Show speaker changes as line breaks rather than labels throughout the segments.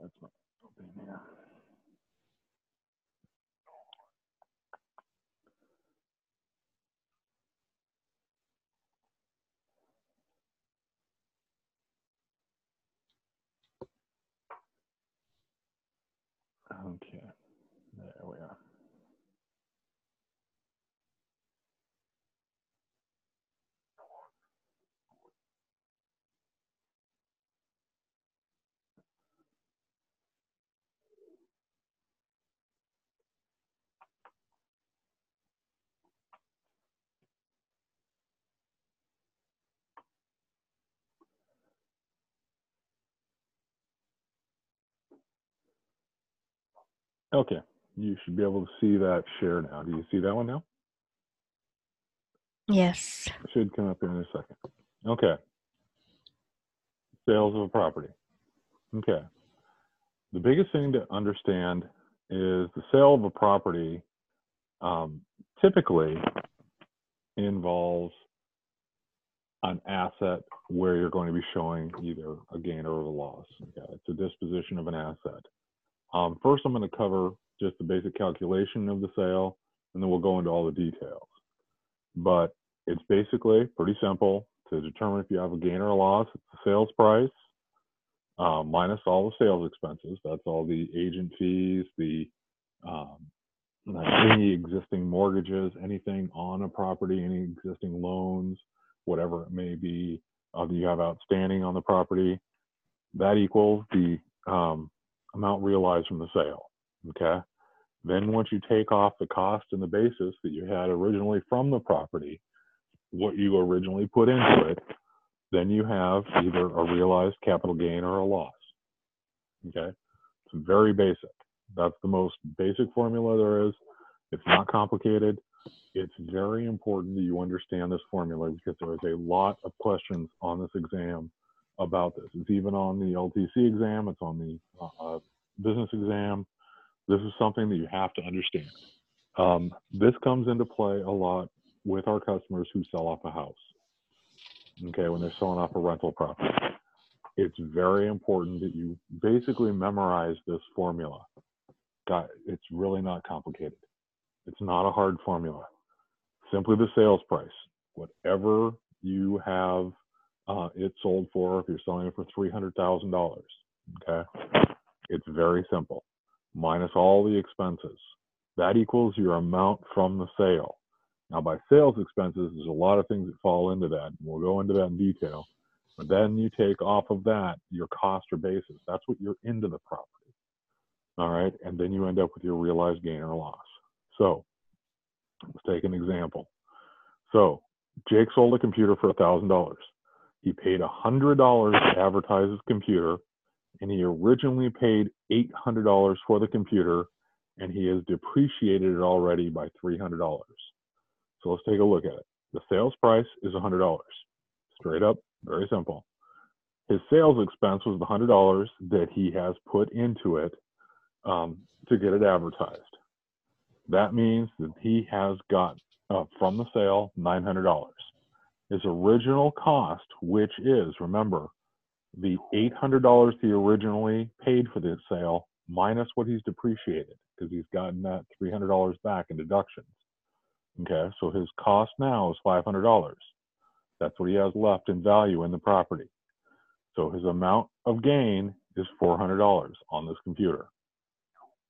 That's not opening here. Okay, there we are. Okay, you should be able to see that share now. Do you see that one now?
Yes.
Should come up here in a second. Okay. Sales of a property. Okay. The biggest thing to understand is the sale of a property um, typically involves an asset where you're going to be showing either a gain or a loss. Okay. It's a disposition of an asset. Um, first, I'm going to cover just the basic calculation of the sale, and then we'll go into all the details. But it's basically pretty simple to determine if you have a gain or a loss. It's the sales price uh, minus all the sales expenses. That's all the agent fees, the um, any existing mortgages, anything on a property, any existing loans, whatever it may be uh, that you have outstanding on the property. That equals the um, amount realized from the sale. Okay. Then once you take off the cost and the basis that you had originally from the property, what you originally put into it, then you have either a realized capital gain or a loss. Okay. It's very basic. That's the most basic formula there is. It's not complicated. It's very important that you understand this formula because there is a lot of questions on this exam about this. It's even on the LTC exam, it's on the uh, business exam. This is something that you have to understand. Um, this comes into play a lot with our customers who sell off a house. Okay, when they're selling off a rental property. It's very important that you basically memorize this formula. It's really not complicated. It's not a hard formula. Simply the sales price. Whatever you have uh, it sold for, if you're selling it for $300,000, okay? It's very simple. Minus all the expenses. That equals your amount from the sale. Now, by sales expenses, there's a lot of things that fall into that. We'll go into that in detail. But then you take off of that your cost or basis. That's what you're into the property. All right. And then you end up with your realized gain or loss. So let's take an example. So Jake sold a computer for $1,000. He paid $100 to advertise his computer, and he originally paid $800 for the computer, and he has depreciated it already by $300. So let's take a look at it. The sales price is $100. Straight up, very simple. His sales expense was the $100 that he has put into it um, to get it advertised. That means that he has got uh, from the sale $900. His original cost, which is, remember, the $800 he originally paid for the sale minus what he's depreciated because he's gotten that $300 back in deductions. Okay, so his cost now is $500. That's what he has left in value in the property. So his amount of gain is $400 on this computer.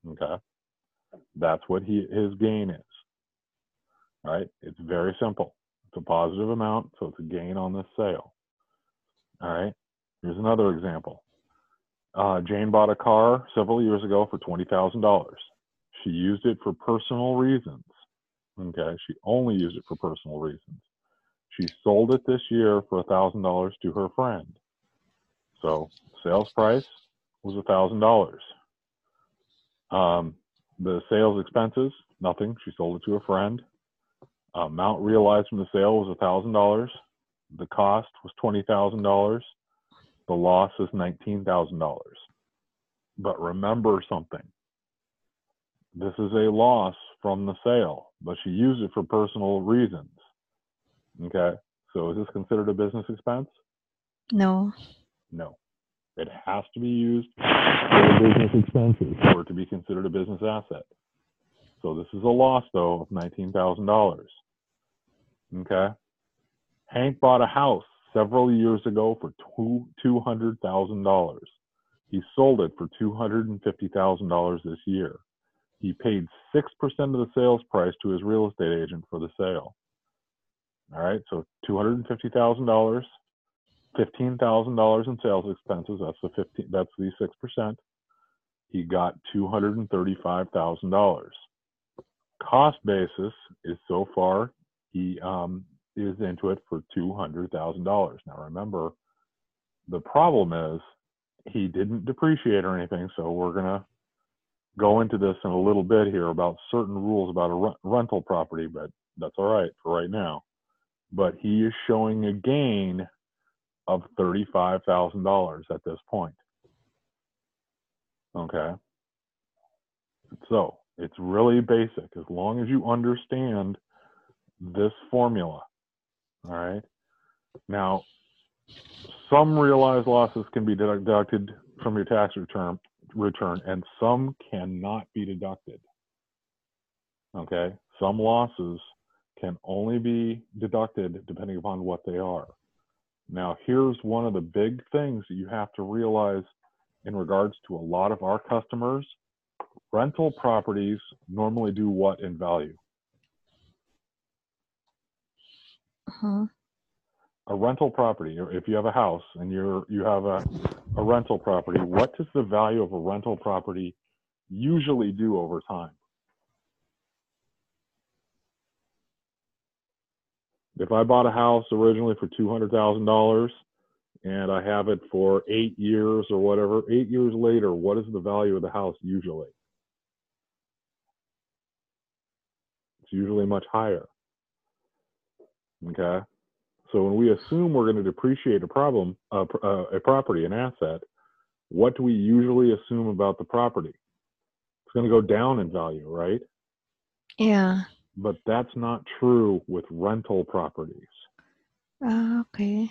Okay. That's what he his gain is. Right. It's very simple. It's a positive amount, so it's a gain on this sale. All right. Here's another example. Uh, Jane bought a car several years ago for twenty thousand dollars. She used it for personal reasons. Okay. She only used it for personal reasons. She sold it this year for thousand dollars to her friend. So sales price was thousand dollars. Um, the sales expenses, nothing. She sold it to a friend. Uh, Amount realized from the sale was thousand dollars. The cost was twenty thousand dollars. The loss is nineteen thousand dollars. But remember something. This is a loss from the sale, but she used it for personal reasons. Okay. So is this considered a business expense?
No.
No. It has to be used for business expenses for it to be considered a business asset. So this is a loss though of nineteen thousand dollars. Okay. Hank bought a house several years ago for two two hundred thousand dollars. He sold it for two hundred and fifty thousand dollars this year. He paid six percent of the sales price to his real estate agent for the sale. All right, so two hundred and fifty thousand dollars fifteen thousand dollars in sales expenses. That's the fifteen. That's the six percent. He got two hundred and thirty-five thousand dollars. Cost basis is so far he um, is into it for two hundred thousand dollars. Now remember, the problem is he didn't depreciate or anything. So we're gonna go into this in a little bit here about certain rules about a re- rental property, but that's all right for right now. But he is showing a gain of $35,000 at this point. Okay. So it's really basic as long as you understand this formula. All right. Now, some realized losses can be deducted from your tax return, return and some cannot be deducted. Okay. Some losses can only be deducted depending upon what they are. Now, here's one of the big things that you have to realize in regards to a lot of our customers. Rental properties normally do what in value?
Uh-huh.
A rental property, if you have a house and you're you have a, a rental property, what does the value of a rental property usually do over time? if I bought a house originally for two hundred thousand dollars and I have it for eight years or whatever, eight years later, what is the value of the house usually? It's usually much higher. Okay. So when we assume we're going to depreciate a problem, uh, uh, a property, an asset, what do we usually assume about the property? It's going to go down in value, right?
Yeah.
but that's not true with rental properties.
Ah, okay.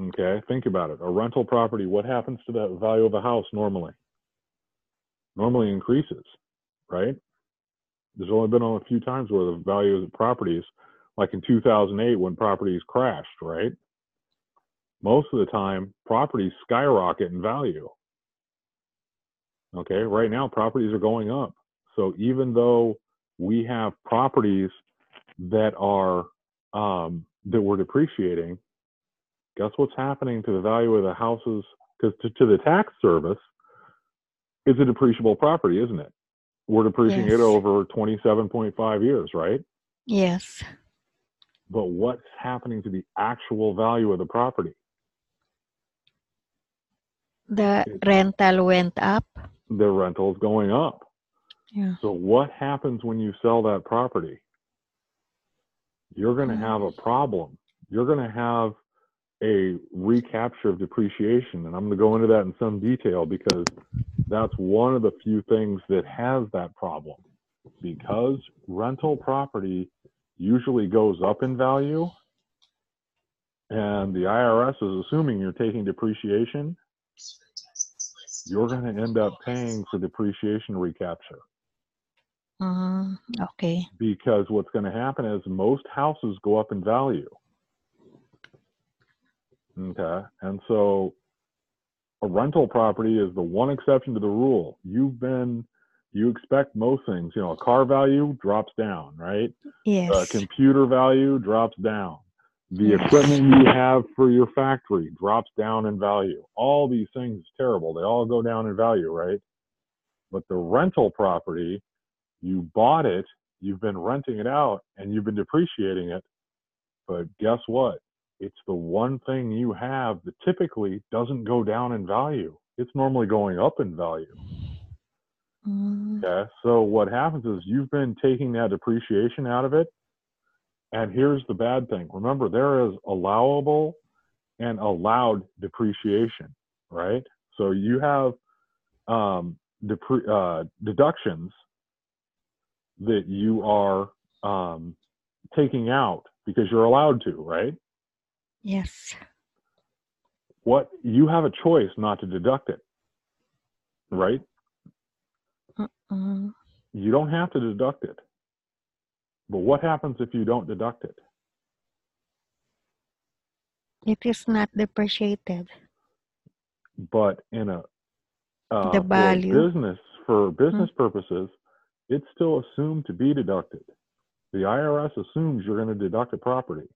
Okay, think about it. A rental property, what happens to the value of a house normally? Normally increases, right? There's only been a few times where the value of the properties, like in 2008 when properties crashed, right? Most of the time, properties skyrocket in value. Okay, right now properties are going up. So even though we have properties that are um, that we're depreciating, guess what's happening to the value of the houses? Because to, to, the tax service, it's a depreciable property, isn't it? We're depreciating
Yes.
it over 27.5 years, right?
Yes.
But what's happening to the actual value of the property?
The rental went up.
The rental is going up.
Yeah.
So what happens when you sell that property? You're going to have a problem. You're going to have a recapture of depreciation. And I'm going to go into that in some detail because that's one of the few things that has that problem. Because rental property usually goes up in value and the IRS is assuming you're taking depreciation, you're going to end up paying for depreciation recapture.
Mm, okay.
because what's going to happen is most houses go up in value. Okay. And so a rental property is the one exception to the rule. You've been you expect most things. You know, a car value drops down, right?
Yes.
A computer value drops down. The equipment you have for your factory drops down in value. All these things is terrible. They all go down in value, right? But the rental property, you bought it, you've been renting it out, and you've been depreciating it. But guess what? It's the one thing you have that typically doesn't go down in value. It's normally going up in value.
Mm,
Okay. So what happens is you've been taking that depreciation out of it. And here's the bad thing. Remember, there is allowable and allowed depreciation, right? So you have um, depre- uh, deductions that you are um, taking out because you're allowed to, right?
Yes.
What you have a choice not to deduct it, right?
Mm,
You don't have to deduct it. But what happens if you don't deduct it?
It is not depreciated.
But in a uh,
The
for business for business purposes, it's still assumed to be deducted. The IRS assumes you're going to deduct a property.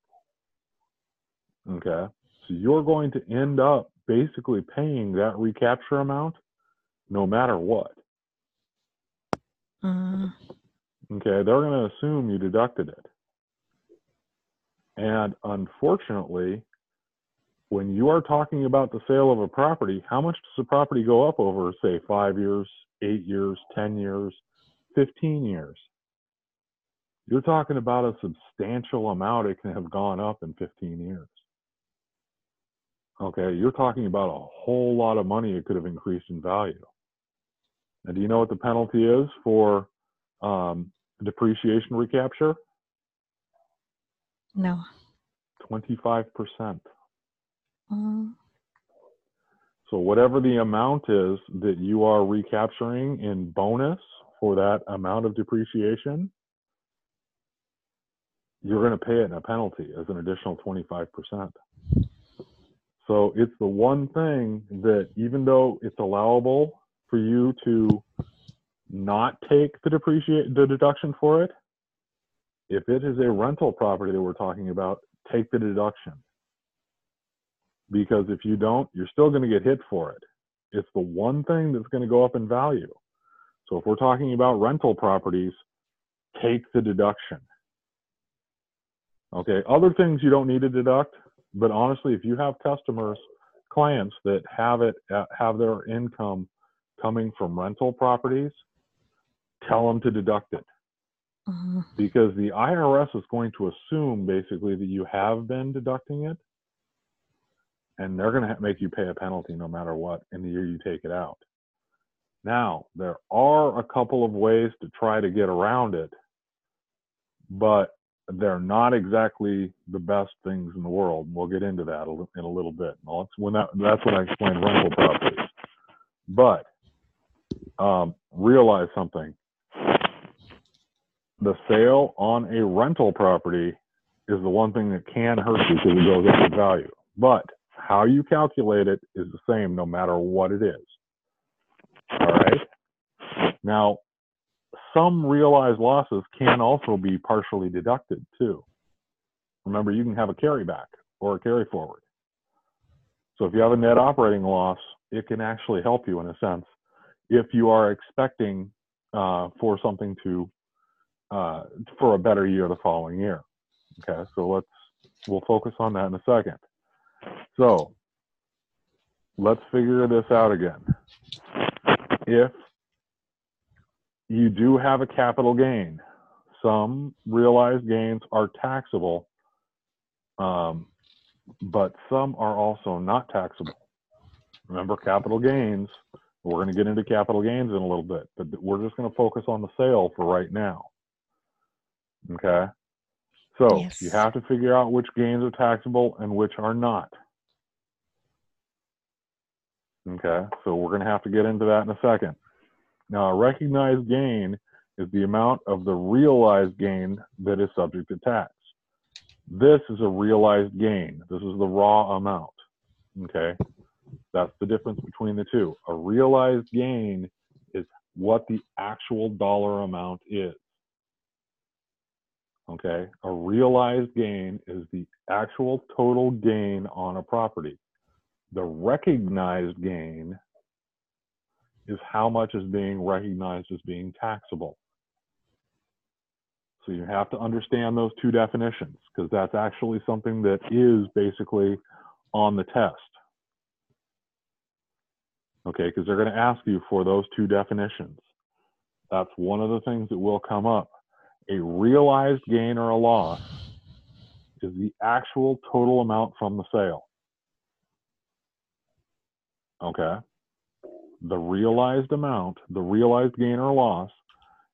Okay, so you're going to end up basically paying that recapture amount no matter what.
Mm,
Okay, they're going to assume you deducted it. And unfortunately, when you are talking about the sale of a property, how much does a property go up over, say, five years, eight years, 10 years, 15 years? You're talking about a substantial amount it can have gone up in 15 years. Okay, you're talking about a whole lot of money it could have increased in value. And do you know what the penalty is for um, depreciation recapture?
no.
25%.
Mm,
So whatever the amount is that you are recapturing in bonus for that amount of depreciation, you're going to pay it in a penalty as an additional 25%. So it's the one thing that even though it's allowable for you to not take the depreciate the deduction for it, if it is a rental property that we're talking about, take the deduction. Because if you don't, you're still going to get hit for it. It's the one thing that's going to go up in value. So if we're talking about rental properties, take the deduction. Okay, other things you don't need to deduct, but honestly, if you have customers, clients that have it uh, have their income coming from rental properties, tell them to deduct it
mm,
because the IRS is going to assume basically that you have been deducting it, and they're going to make you pay a penalty no matter what in the year you take it out. Now, there are a couple of ways to try to get around it, but they're not exactly the best things in the world. We'll get into that in a little bit. When that, that's when I explain rental properties. But um, realize something the sale on a rental property is the one thing that can hurt you because it goes up in value. But how you calculate it is the same no matter what it is. All right. Now, some realized losses can also be partially deducted too. Remember, you can have a carryback or a carry forward. So if you have a net operating loss, it can actually help you in a sense if you are expecting uh, for something to uh, for a better year the following year. Okay, so let's we'll focus on that in a second. So let's figure this out again. If you do have a capital gain, some realized gains are taxable, um, but some are also not taxable. Remember, capital gains. We're going to get into capital gains in a little bit, but we're just going to focus on the sale for right now. Okay. So
Yes.
you have to figure out which gains are taxable and which are not. Okay. So we're going to have to get into that in a second. Now, a recognized gain is the amount of the realized gain that is subject to tax. This is a realized gain. This is the raw amount. Okay. That's the difference between the two. A realized gain is what the actual dollar amount is. Okay, a realized gain is the actual total gain on a property. The recognized gain is how much is being recognized as being taxable. So you have to understand those two definitions because that's actually something that is basically on the test. Okay, because they're going to ask you for those two definitions. That's one of the things that will come up. A realized gain or a loss is the actual total amount from the sale. Okay. The realized amount, the realized gain or loss,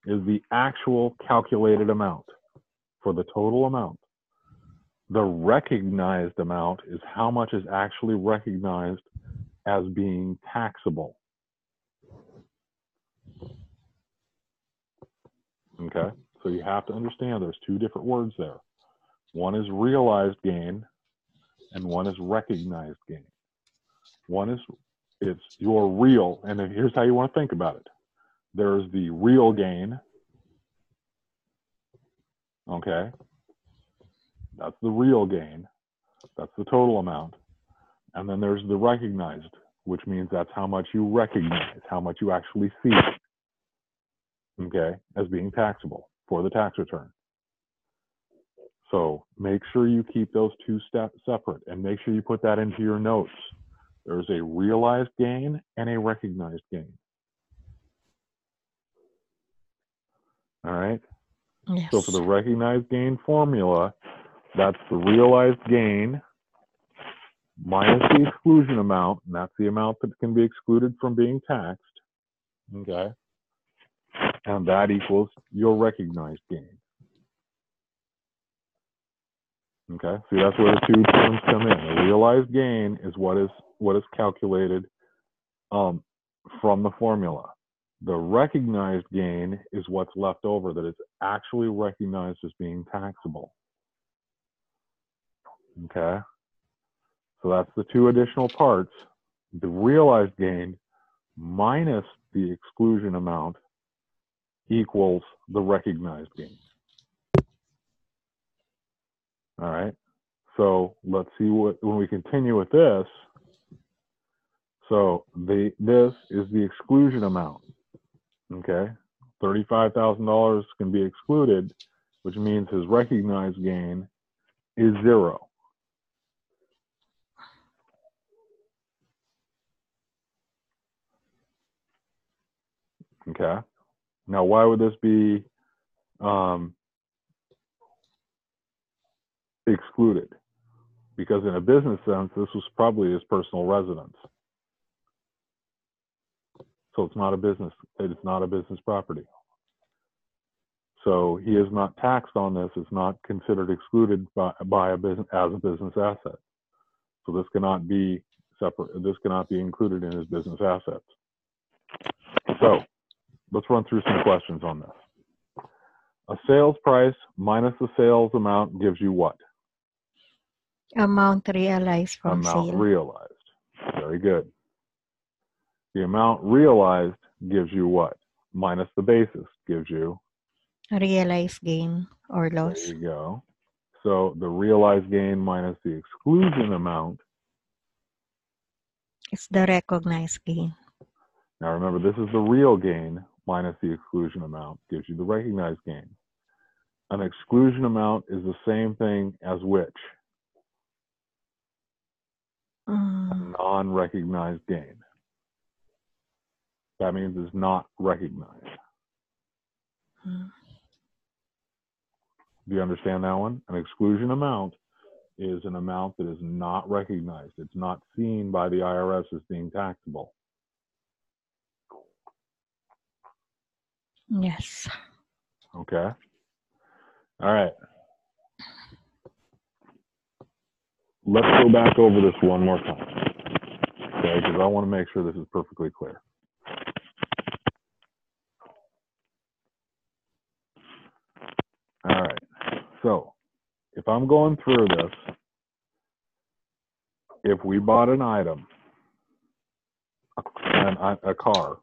is the actual calculated amount for the total amount. The recognized amount is how much is actually recognized as being taxable. Okay, so you have to understand there's two different words there. One is realized gain and one is recognized gain. One is it's your real, and here's how you want to think about it. There's the real gain. Okay. That's the real gain. That's the total amount. And then there's the recognized, which means that's how much you recognize, how much you actually see, okay, as being taxable for the tax return. So make sure you keep those two steps separate and make sure you put that into your notes. There's a realized gain and a recognized gain. All right.
Yes.
So for the recognized gain formula, that's the realized gain minus the exclusion amount, and that's the amount that can be excluded from being taxed. Okay. And that equals your recognized gain. Okay, see that's where the two terms come in. The realized gain is what is what is calculated um, from the formula. The recognized gain is what's left over that is actually recognized as being taxable. Okay, so that's the two additional parts. The realized gain minus the exclusion amount equals the recognized gain. All right. So let's see what when we continue with this. So the this is the exclusion amount. Okay. Thirty-five thousand dollars can be excluded, which means his recognized gain is zero. Okay. Now, why would this be um, excluded? Because in a business sense, this was probably his personal residence. So it's not a business, it's not a business property. So he is not taxed on this, it's not considered excluded by, by a business as a business asset. So this cannot be separate, this cannot be included in his business assets. So let's run through some questions on this. A sales price minus the sales amount gives you what?
Amount realized from
amount
sale.
realized. Very good. The amount realized gives you what? Minus the basis gives you.
realized gain or loss.
There you go. So the realized gain minus the exclusion amount.
It's the recognized gain.
Now remember, this is the real gain minus the exclusion amount gives you the recognized gain. An exclusion amount is the same thing as which? A
Mm,
non-recognized gain. That means it's not recognized. Do you understand that one? An exclusion amount is an amount that is not recognized. It's not seen by the IRS as being taxable.
Yes.
Okay. All right. Let's go back over this one more time. Okay, because I want to make sure this is perfectly clear. All right. So if I'm going through this, if we bought an item, a, car,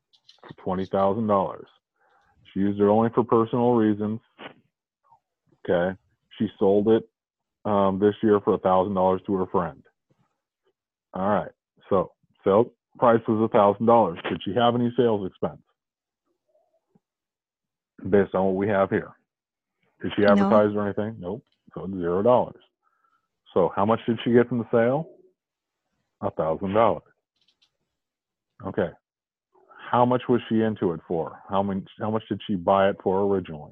twenty thousand dollars. She used it only for personal reasons. Okay. She sold it um, this year for a thousand dollars to her friend. All right. So sale price was a thousand dollars. Did she have any sales expense? Based on what we have here. Did she
No.
advertise or anything? Nope. So zero dollars. So how much did she get from the sale? A thousand dollars. Okay. How much was she into it for? How much how much did she buy it for originally?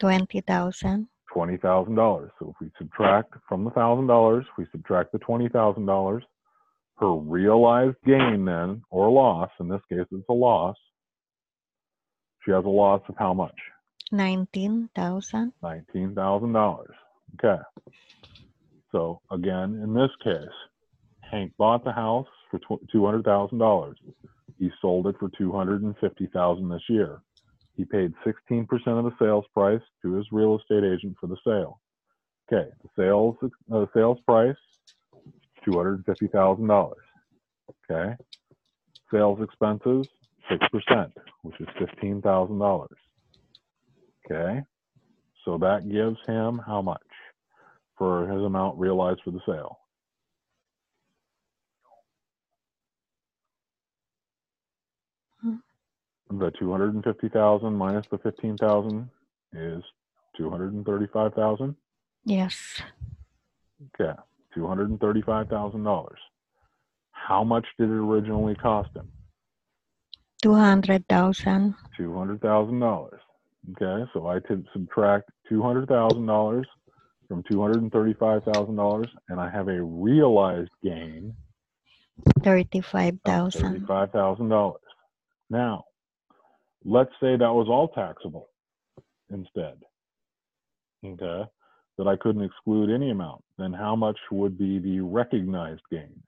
20,000.
twenty thousand dollars. So if we subtract from the thousand dollars, we subtract the twenty thousand dollars, her realized gain then or loss, in this case it's a loss. She has a loss of how much?
19,000.
Nineteen thousand dollars. Okay. So again, in this case, Hank bought the house for two hundred thousand dollars. He sold it for two hundred and fifty thousand this year. He paid sixteen percent of the sales price to his real estate agent for the sale. Okay, the sales uh, sales price two hundred fifty thousand dollars. Okay, sales expenses six percent, which is fifteen thousand dollars. Okay, so that gives him how much for his amount realized for the sale?
Hmm.
The two hundred and fifty thousand minus the fifteen thousand is two hundred and thirty-five thousand.
Yes.
Okay, two hundred and thirty-five thousand dollars. How much did it originally cost him?
200,000.
Two hundred thousand dollars. Okay, so I could subtract two hundred thousand dollars from two hundred and thirty-five thousand dollars, and I have a realized gain of
35,000.
thirty-five thousand dollars. Now, let's say that was all taxable instead. Okay, that I couldn't exclude any amount. Then how much would be the recognized gain?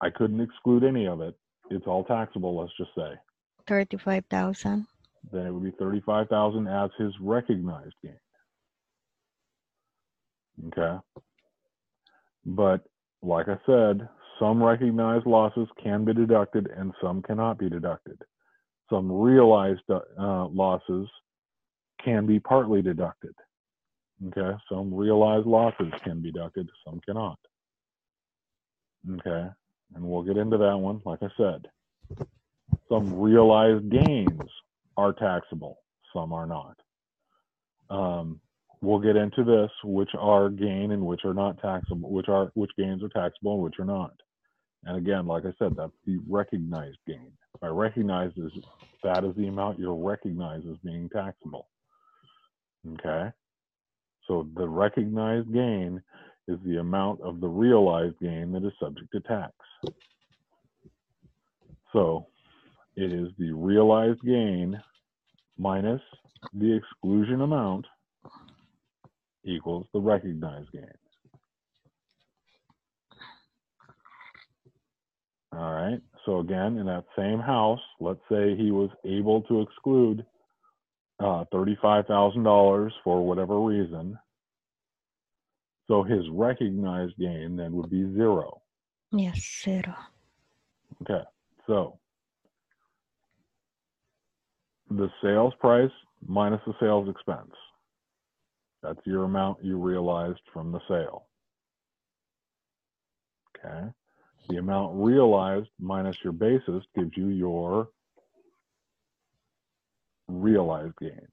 I couldn't exclude any of it. It's all taxable, let's just say.
35,000.
Then it would be thirty-five thousand as his recognized gain. Okay. But like I said, some recognized losses can be deducted and some cannot be deducted. Some realized uh, losses can be partly deducted. Okay. Some realized losses can be deducted, some cannot. Okay. And we'll get into that one, like I said. Some realized gains are taxable, some are not. Um, we'll get into this, which are gain and which are not taxable, which are which gains are taxable and which are not. And again, like I said, that's the recognized gain. By recognized is that is the amount you're recognized as being taxable. Okay. So the recognized gain is the amount of the realized gain that is subject to tax. So it is the realized gain minus the exclusion amount equals the recognized gain. All right. So again, in that same house, let's say he was able to exclude uh, $35,000 for whatever reason. So his recognized gain then would be zero.
Yes, zero.
Okay. So the sales price minus the sales expense. That's your amount you realized from the sale. Okay. The amount realized minus your basis gives you your realized gain.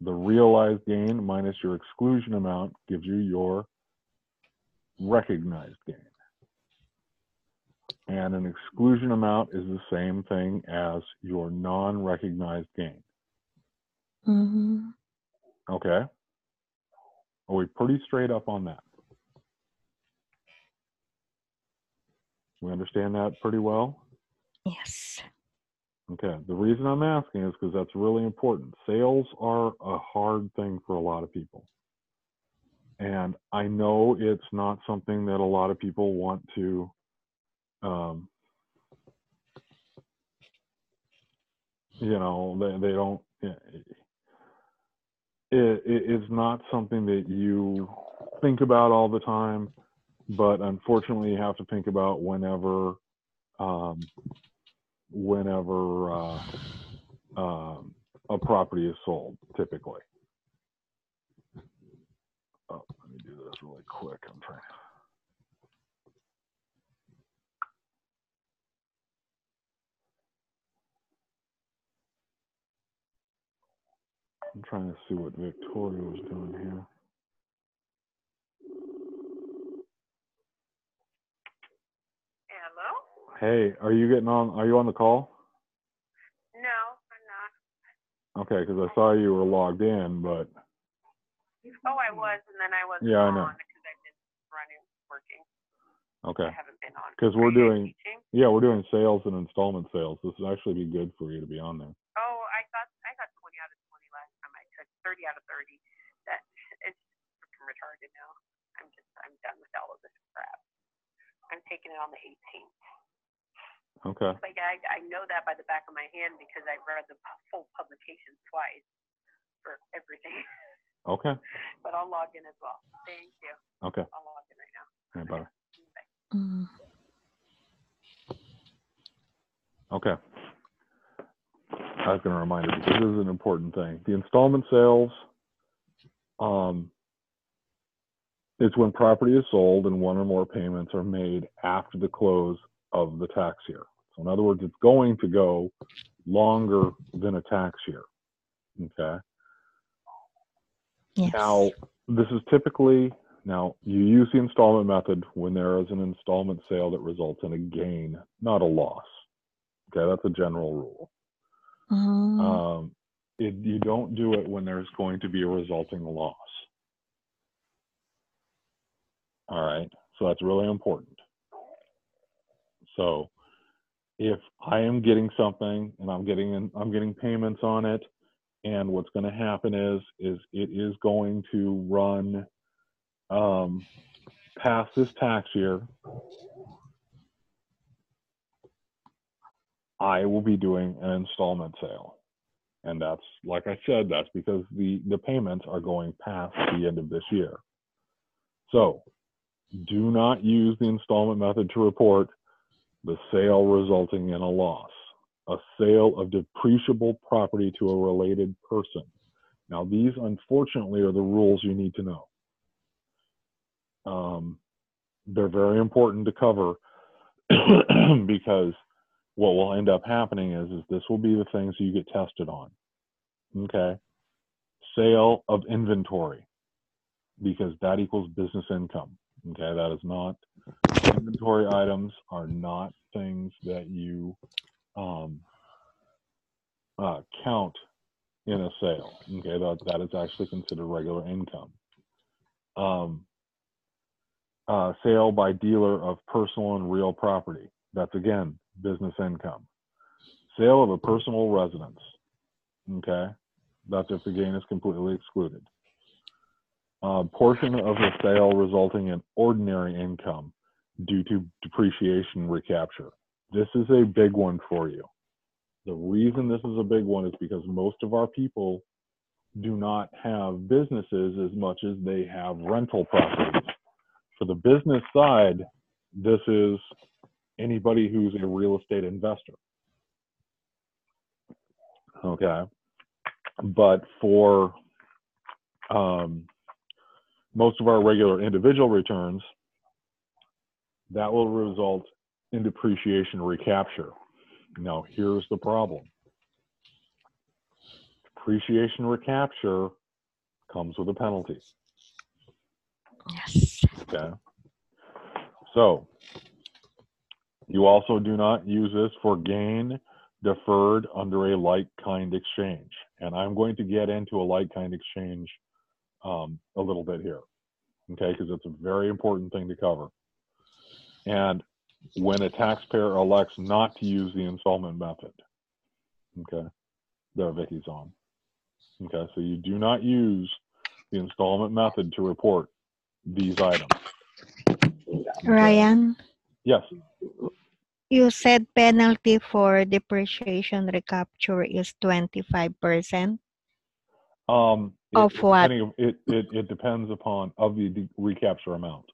The realized gain minus your exclusion amount gives you your recognized gain. And an exclusion amount is the same thing as your non recognized gain.
Mm-hmm.
Okay. Are we pretty straight up on that? We understand that pretty well?
Yes.
Okay. The reason I'm asking is because that's really important. Sales are a hard thing for a lot of people. And I know it's not something that a lot of people want to um, you know, they, they don't, it, it is not something that you think about all the time. But unfortunately, you have to think about whenever, um, whenever uh, um, a property is sold, typically. Oh, let me do this really quick. I'm trying. I'm trying to see what Victoria was doing here. Hey, are you getting on? Are you on the call?
No, I'm not.
Okay, because I saw you were logged in, but
Oh, I was, and then I wasn't
Yeah, I know.
on because I've been running, working.
okay.
I haven't been on.
'Cause
Are
we're
you
doing-
teaching?
Yeah, we're doing sales and installment sales. This would actually be good for you to be on there.
Oh, I got I got 20 out of 20 last time I took 30 out of 30. That it's freaking retarded now. I'm just I'm done with all of this crap. I'm taking it on the 18th.
Okay.
Like I I know that by the back of my hand because I've read the full publication twice for everything.
Okay.
but I'll log in as well. Thank you.
Okay.
I'll log in right now.
Yeah, bye.
Bye.
Mm.
Okay. I was going to remind you because this is an important thing. The installment sales, um, it's when property is sold and one or more payments are made after the close of the tax year. So in other words, it's going to go longer than a tax year. Okay.
Yes.
Now, this is typically, now you use the installment method when there is an installment sale that results in a gain, not a loss. Okay, that's a general rule.
Mm.
Um, it, you don't do it when there's going to be a resulting loss. All right, so that's really important. So, if I am getting something and I'm getting I'm getting payments on it, and what's going to happen is is it is going to run um, past this tax year. I will be doing an installment sale. And that's, like I said, that's because the, the payments are going past the end of this year. So do not use the installment method to report the sale resulting in a loss, a sale of depreciable property to a related person. Now, these unfortunately are the rules you need to know. Um, they're very important to cover because what will end up happening is, is this will be the things you get tested on. Okay. Sale of inventory because that equals business income. Okay. That is not inventory items are not things that you um, uh, count in a sale. Okay. That, that is actually considered regular income. Um, uh, sale by dealer of personal and real property. That's again business income. Sale of a personal residence. Okay, that's if the gain is completely excluded. Uh, portion of the sale resulting in ordinary income due to depreciation recapture. This is a big one for you. The reason this is a big one is because most of our people do not have businesses as much as they have rental properties. For the business side, this is anybody who's a real estate investor. Okay. But for um, most of our regular individual returns, that will result in depreciation recapture. Now, here's the problem depreciation recapture comes with a penalty.
Yes.
Okay. So you also do not use this for gain deferred under a like kind exchange. And I'm going to get into a like kind exchange um, a little bit here. Okay, because it's a very important thing to cover. And when a taxpayer elects not to use the installment method, okay, there Vicky's on. Okay, so you do not use the installment method to report these items.
Ryan,
Yes,
you said penalty for depreciation recapture is 25%.
Um, it-
Of what?
It, it, it depends upon, of the de- recapture amount.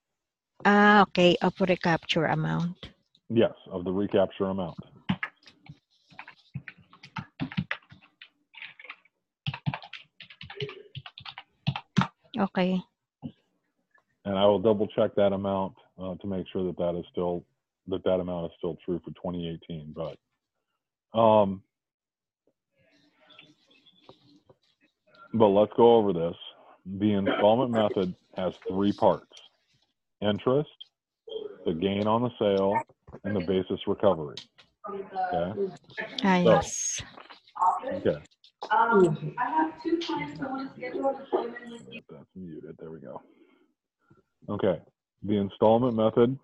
Ah, okay, of recapture amount.
Yes, of the recapture amount.
Okay.
And I will double check that amount uh, to make sure that that is still, that that amount is still true for 2018, but, um, but let's go over this. The installment method has three parts. Interest, the gain on the sale, and the basis recovery. Okay,
Ah,
So-
yes.
okay,
Um, I have two clients that want to schedule an appointment with you.
that's muted, there we go. Okay, the installment method,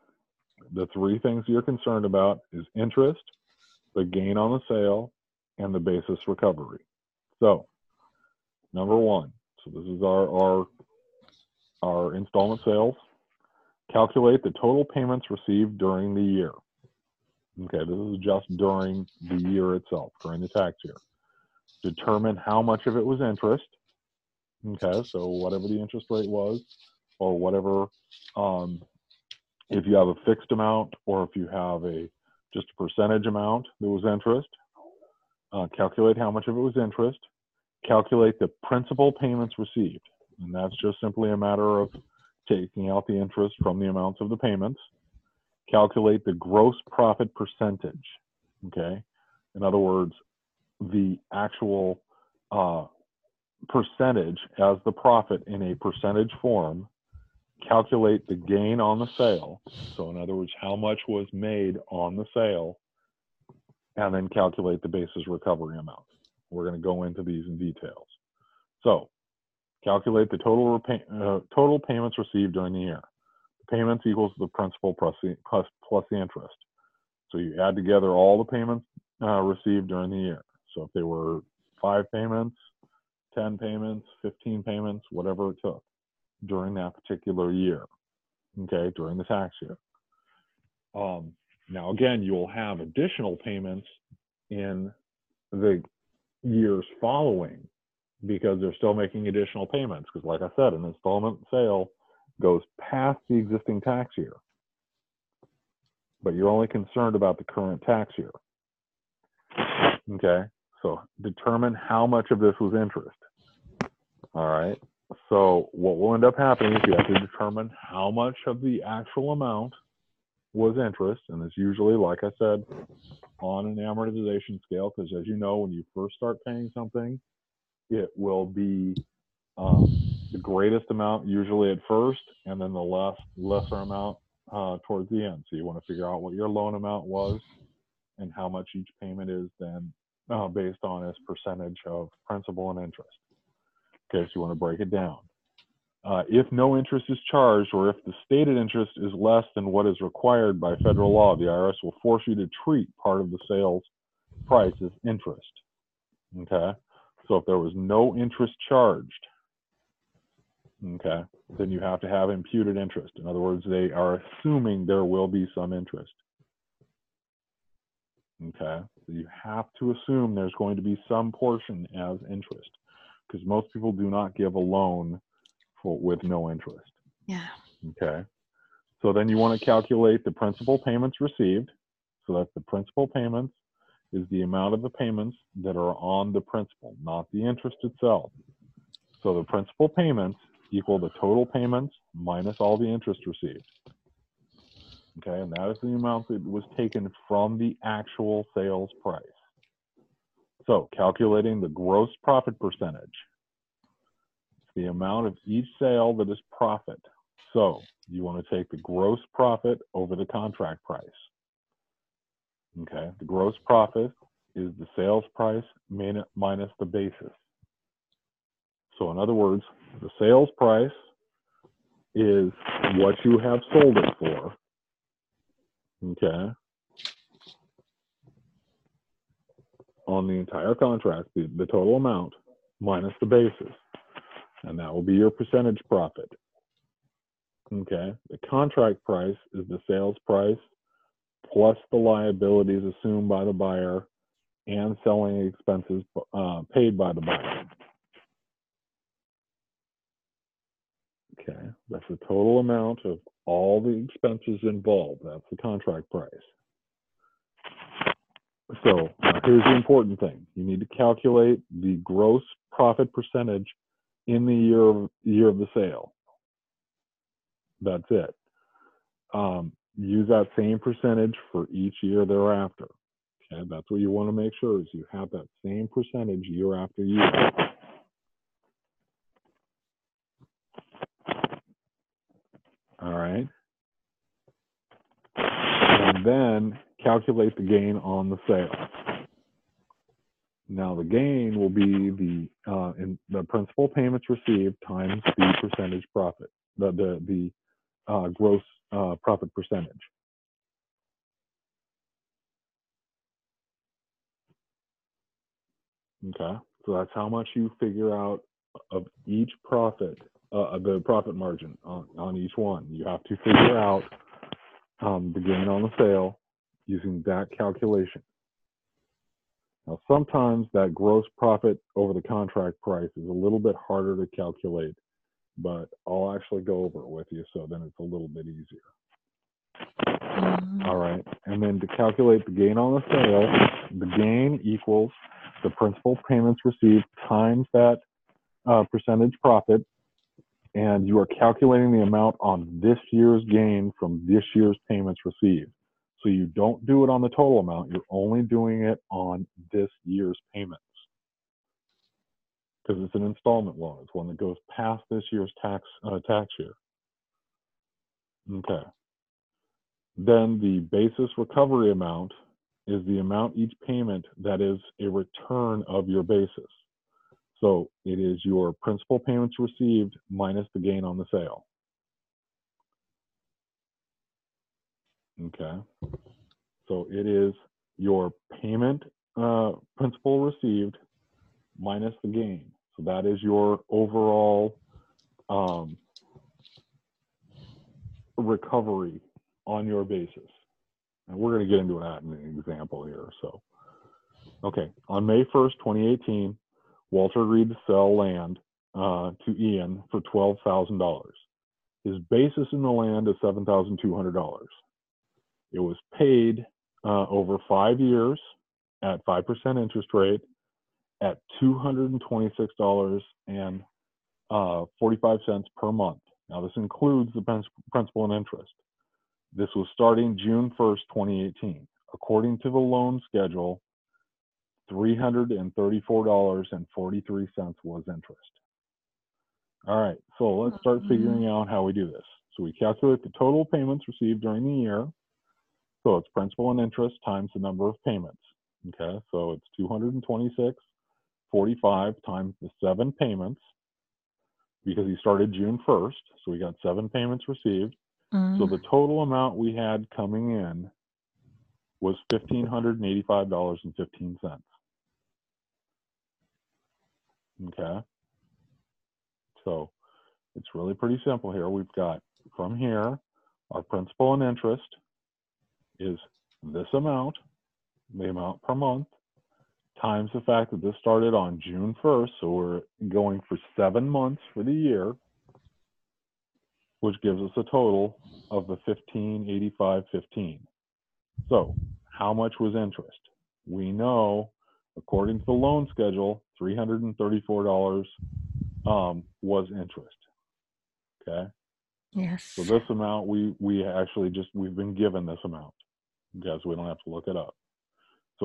the three things you're concerned about is interest, the gain on the sale, and the basis recovery. So, number one, so this is our, our, our installment sales. Calculate the total payments received during the year. Okay, this is just during the year itself, during the tax year. Determine how much of it was interest. Okay, so whatever the interest rate was, or whatever, um, if you have a fixed amount, or if you have a, just a percentage amount that was interest, uh, calculate how much of it was interest, calculate the principal payments received. And that's just simply a matter of taking out the interest from the amounts of the payments. Calculate the gross profit percentage. Okay. In other words, the actual uh, percentage as the profit in a percentage form. Calculate the gain on the sale. So, in other words, how much was made on the sale, and then calculate the basis recovery amount. We're going to go into these in details. So, calculate the total uh, total payments received during the year. The payments equals the principal plus the, plus, plus the interest. So you add together all the payments uh, received during the year. So if they were five payments, 10 payments, 15 payments, whatever it took during that particular year, okay, during the tax year. Um, now, again, you'll have additional payments in the years following because they're still making additional payments. Because, like I said, an installment sale goes past the existing tax year, but you're only concerned about the current tax year. Okay, so determine how much of this was interest. All right, so what will end up happening is you have to determine how much of the actual amount was interest, and it's usually, like I said, on an amortization scale, because as you know, when you first start paying something, it will be um, the greatest amount usually at first, and then the less lesser amount uh, towards the end. So you want to figure out what your loan amount was and how much each payment is then uh, based on its percentage of principal and interest. Okay, so you want to break it down. Uh, if no interest is charged or if the stated interest is less than what is required by federal law, the IRS will force you to treat part of the sales price as interest. Okay, so if there was no interest charged, okay, then you have to have imputed interest. In other words, they are assuming there will be some interest. Okay, so you have to assume there's going to be some portion as interest because most people do not give a loan for, with no interest.
Yeah.
Okay, so then you want to calculate the principal payments received. So that's the principal payments is the amount of the payments that are on the principal, not the interest itself. So the principal payments equal the total payments minus all the interest received. Okay, and that is the amount that was taken from the actual sales price. So calculating the gross profit percentage. It's the amount of each sale that is profit. So you want to take the gross profit over the contract price. Okay, the gross profit is the sales price minus the basis. So in other words, the sales price is what you have sold it for. Okay. On the entire contract, the, the total amount minus the basis. And that will be your percentage profit. Okay. The contract price is the sales price plus the liabilities assumed by the buyer and selling expenses uh, paid by the buyer. Okay, that's the total amount of all the expenses involved. That's the contract price. So now here's the important thing. You need to calculate the gross profit percentage in the year of, year of the sale. That's it. Um, use that same percentage for each year thereafter. Okay, that's what you want to make sure is you have that same percentage year after year. All right. And then calculate the gain on the sale. Now the gain will be the uh, in the principal payments received times the percentage profit, the the the uh, gross uh, profit percentage. Okay, so that's how much you figure out of each profit, uh, the profit margin on, on each one. You have to figure out um, the gain on the sale using that calculation. Now, sometimes that gross profit over the contract price is a little bit harder to calculate, but I'll actually go over it with you so then it's a little bit easier.
Mm,
All right. And then to calculate the gain on the sale, the gain equals the principal payments received times that uh, percentage profit. And you are calculating the amount on this year's gain from this year's payments received. So you don't do it on the total amount, you're only doing it on this year's payments. Because it's an installment loan, it's one that goes past this year's tax uh, tax year. Okay. Then the basis recovery amount is the amount each payment that is a return of your basis. So it is your principal payments received minus the gain on the sale. Okay. So it is your payment uh, principal received minus the gain. So that is your overall um, recovery on your basis. And we're going to get into that in an example here. So, okay, on May 1st, 2018, Walter agreed to sell land uh, to Ian for $12,000. His basis in the land is $7,200. It was paid uh, over five years at 5% interest rate at $226 and uh, 45 cents per month. Now, this includes the principal and interest. This was starting June 1st, 2018. According to the loan schedule, $334.43 was interest. All right, so let's start figuring out how we do this. So we calculate the total payments received during the year. So it's principal and interest times the number of payments. Okay, so it's 226.45 times the seven payments because he started June 1st. So we got seven payments received. So
mm,
the total amount we had coming in was fifteen hundred and eighty-five dollars and fifteen cents. Okay. So it's really pretty simple here. We've got from here, our principal and interest is this amount, the amount per month, times the fact that this started on June 1st. So we're going for seven months for the year, which gives us a total of the 1585.15. So how much was interest? We know, according to the loan schedule, $334 um, was interest. Okay.
yes.
So this amount, we we actually just we've been given this amount, okay, so we don't have to look it up.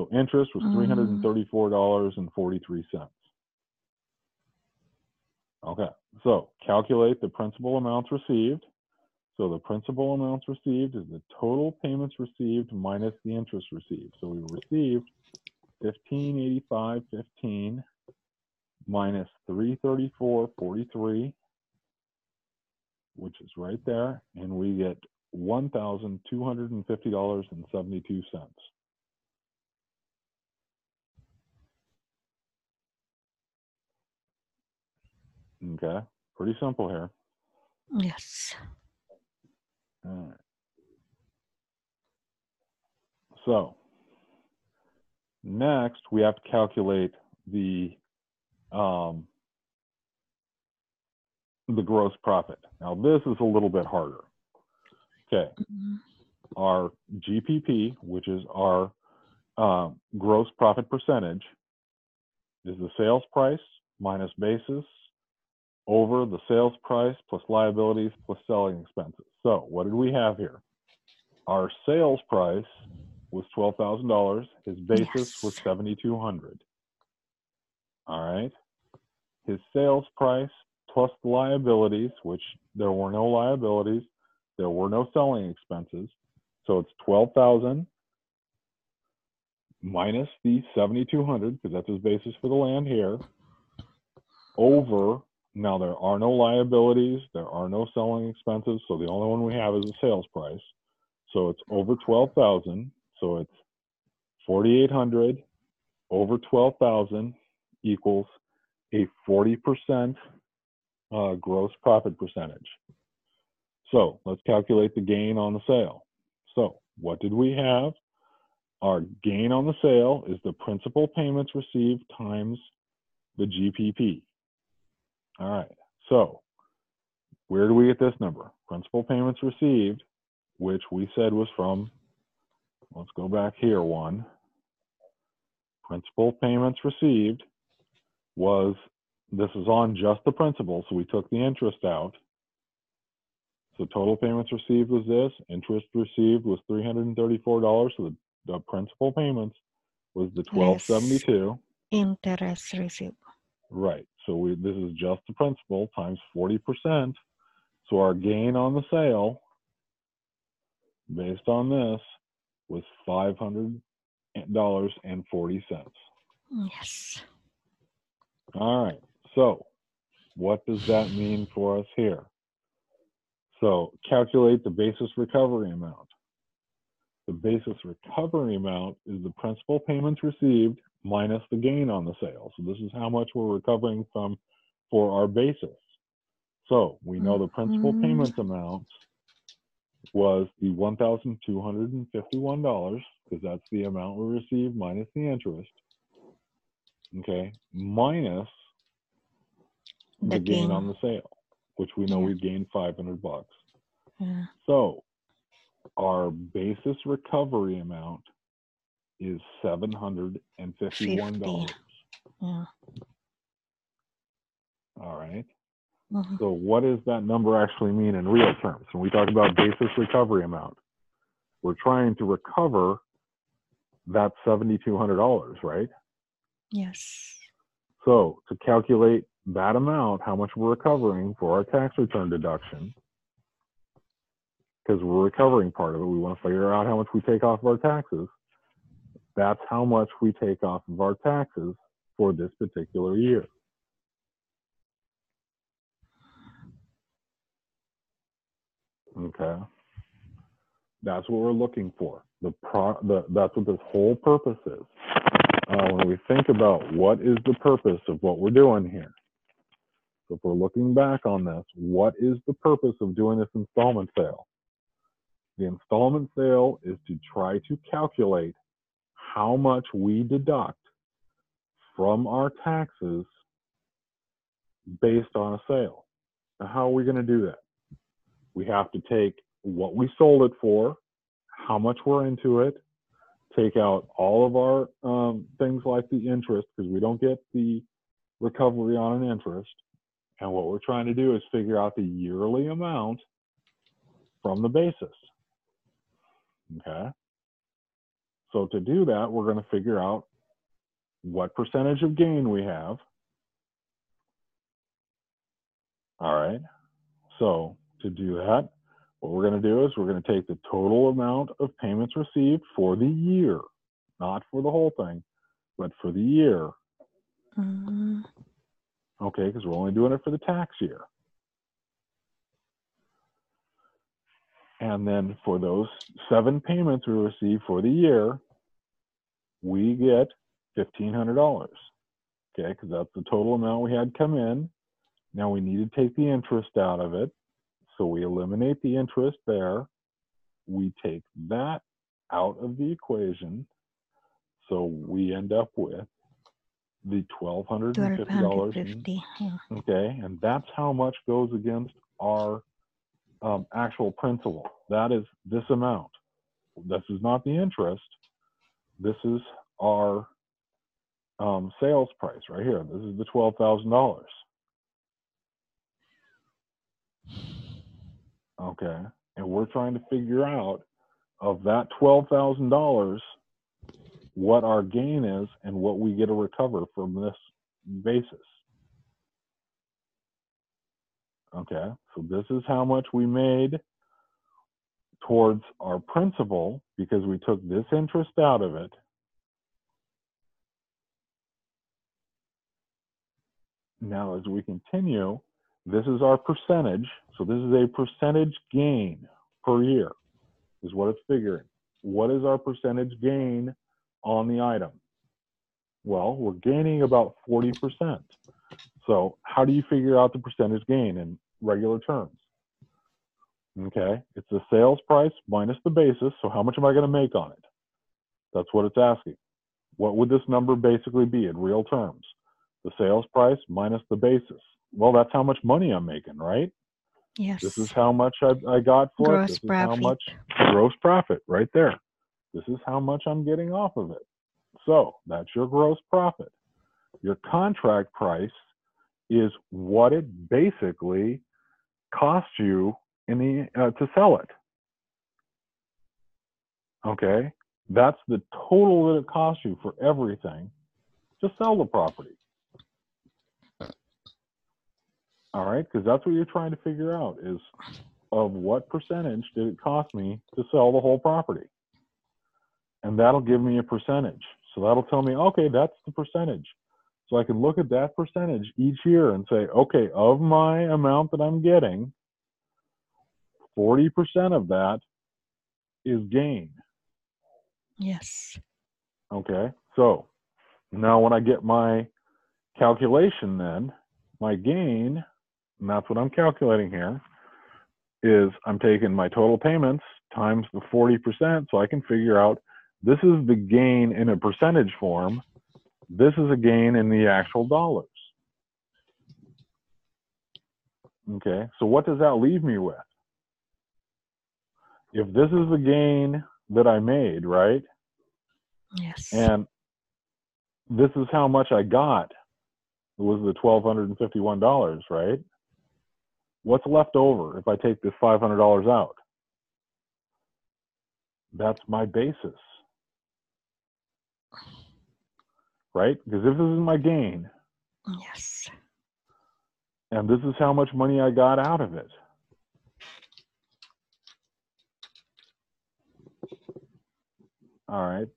So interest was mm. three hundred and thirty-four dollars and forty-three cents. Okay, so calculate the principal amounts received. So the principal amounts received is the total payments received minus the interest received. So we received fifteen eighty-five fifteen minus three thirty-four forty-three which is right there, and we get one thousand two hundred and fifty dollars and seventy-two cents. Okay, pretty simple here.
Yes.
All right. So next we have to calculate the um, the gross profit. Now, this is a little bit harder. Okay,
Mhm.
our GPP, which is our uh, gross profit percentage, is the sales price minus basis over the sales price plus liabilities plus selling expenses. So, what did we have here? Our sales price was twelve thousand dollars. His basis was
Yes.
seventy two hundred. All right. His sales price plus the liabilities, which there were no liabilities, there were no selling expenses. So it's twelve thousand minus the seventy two hundred because that's his basis for the land here. Over now there are no liabilities, there are no selling expenses, so the only one we have is the sales price. So it's over twelve thousand, so it's forty eight hundred over twelve thousand equals a forty percent uh, gross profit percentage. So let's calculate the gain on the sale. So what did we have? Our gain on the sale is the principal payments received times the GPP. All right. So where do we get this number? Principal payments received, which we said was from, let's go back here one. Principal payments received was, this is on just the principal, so we took the interest out. So total payments received was this, interest received was three hundred and thirty-four dollars, so the, the principal payments was the twelve seventy-two.
Interest received.
Right, so we, this is just the principal times forty percent. So our gain on the sale, based on this, was five hundred dollars and forty cents.
Yes.
All right. So, what does that mean for us here? So, calculate the basis recovery amount. The basis recovery amount is the principal payments received minus the gain on the sale. So, this is how much we're recovering from for our basis. So, we know the principal
Mhm.
payments amount was the $1,251 because that's the amount we received minus the interest. Okay, minus the,
The
gain,
gain.
on the sale, which we know
Yeah.
we gained 500 bucks.
Yeah.
So our basis recovery amount is $751.
Yeah.
All right.
Mhm.
So what does that number actually mean in real terms? When we talk about basis recovery amount, we're trying to recover that $7,200, right?
Yes.
So to calculate that amount, how much we're recovering for our tax return deduction, because we're recovering part of it, we want to figure out how much we take off of our taxes. That's how much we take off of our taxes for this particular year. Okay. That's what we're looking for. The pro, the, that's what this whole purpose is. Uh, when we think about what is the purpose of what we're doing here. So if we're looking back on this, what is the purpose of doing this installment sale? The installment sale is to try to calculate how much we deduct from our taxes based on a sale. Now, how are we going to do that? We have to take what we sold it for, how much we're into it, take out all of our um, things like the interest because we don't get the recovery on an interest. And what we're trying to do is figure out the yearly amount from the basis. Okay. So to do that, we're going to figure out what percentage of gain we have. All right. So to do that, what we're going to do is we're going to take the total amount of payments received for the year, not for the whole thing, but for the year.
Mhm.
Okay, because we're only doing it for the tax year. And then for those seven payments we receive for the year, we get $1,500. Okay, because that's the total amount we had come in. Now we need to take the interest out of it. So we eliminate the interest there. We take that out of the equation. So we end up with the twelve hundred and
Twelve
fifty
hundred
dollars.
fifty. Yeah.
Okay, and that's how much goes against our um, actual principal. That is this amount. This is not the interest. This is our um, sales price right here. This is the twelve thousand dollars. Okay, and we're trying to figure out of that twelve thousand dollars what our gain is and what we get to recover from this basis. Okay, so this is how much we made towards our principal because we took this interest out of it. Now, as we continue, this is our percentage. So this is a percentage gain per year, is what it's figuring. What is our percentage gain on the item? Well, we're gaining about 40%. So how do you figure out the percentage gain in regular terms? Okay, it's the sales price minus the basis. So how much am I going to make on it? That's what it's asking. What would this number basically be in real terms? The sales price minus the basis. Well, that's how much money I'm making, right?
Yes.
This is how much I, I got for it.
Gross
This is how
profit.
much gross profit right there. This is how much I'm getting off of it. So that's your gross profit. Your contract price is what it basically costs you in the uh, to sell it. Okay, that's the total that it costs you for everything to sell the property. All right, because that's what you're trying to figure out is of what percentage did it cost me to sell the whole property? And that'll give me a percentage. So that'll tell me, okay, that's the percentage. So I can look at that percentage each year and say, okay, of my amount that I'm getting, 40% of that is gain.
Yes.
Okay, so now when I get my calculation, then my gain, and that's what I'm calculating here, is I'm taking my total payments times the 40%, so I can figure out this is the gain in a percentage form. This is a gain in the actual dollars. Okay, so what does that leave me with? If this is the gain that I made, right?
Yes.
And this is how much I got. It was the twelve hundred and fifty-one dollars, right? What's left over if I take this five hundred dollars out? That's my basis, right? Because if this is my gain,
yes.
and this is how much money I got out of it. All right.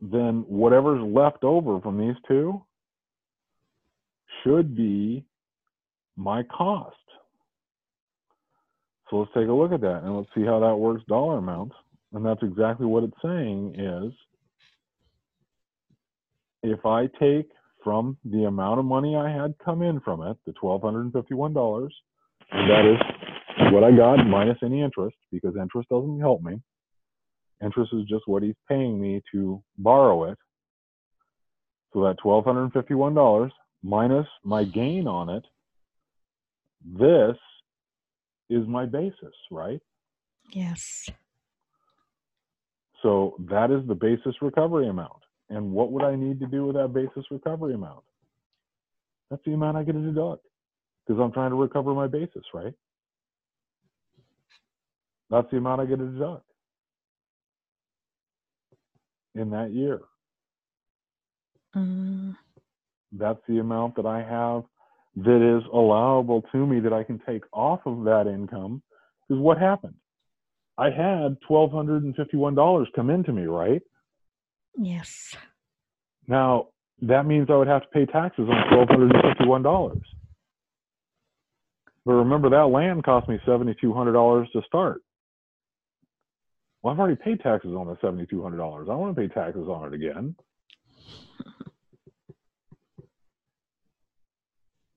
Then whatever's left over from these two should be my cost. So let's take a look at that and let's see how that works dollar amounts. And that's exactly what it's saying is if I take from the amount of money I had come in from it, the $1,251, that is what I got minus any interest because interest doesn't help me. Interest is just what he's paying me to borrow it. So that $1,251 minus my gain on it, this is my basis, right?
Yes.
So that is the basis recovery amount. And what would I need to do with that basis recovery amount? That's the amount I get to deduct because I'm trying to recover my basis, right? That's the amount I get to deduct in that year.
Mm,
That's the amount that I have that is allowable to me that I can take off of that income. Because what happened? I had $1,251 come into me, right?
Yes.
Now, that means I would have to pay taxes on $1,251. But remember, that land cost me $7,200 to start. Well, I've already paid taxes on the $7,200. I don't want to pay taxes on it again.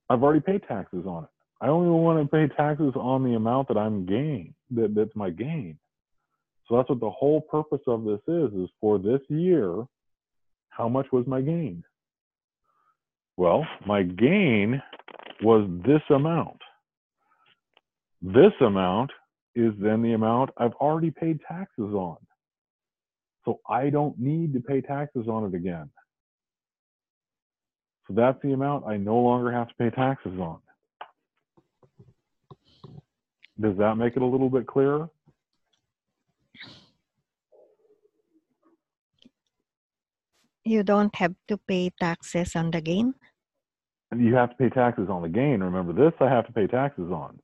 I've already paid taxes on it. I only want to pay taxes on the amount that I'm gain, that, that's my gain. So that's what the whole purpose of this is, is for this year, how much was my gain? Well, my gain was this amount. This amount is then the amount I've already paid taxes on. So I don't need to pay taxes on it again. So that's the amount I no longer have to pay taxes on. Does that make it a little bit clearer?
You don't have to pay taxes on the gain?
You have to pay taxes on the gain. Remember, this I have to pay taxes on.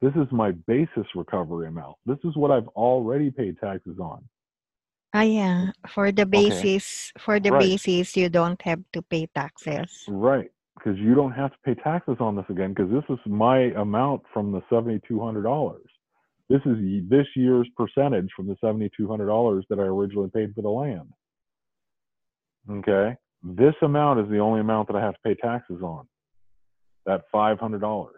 This is my basis recovery amount. This is what I've already paid taxes on.
Ah, yeah. For the basis, for the
Right.
basis, you don't have to pay taxes.
Right. Because you don't have to pay taxes on this again because this is my amount from the $7,200. This is this year's percentage from the $7,200 that I originally paid for the land. Okay. This amount is the only amount that I have to pay taxes on. That $500.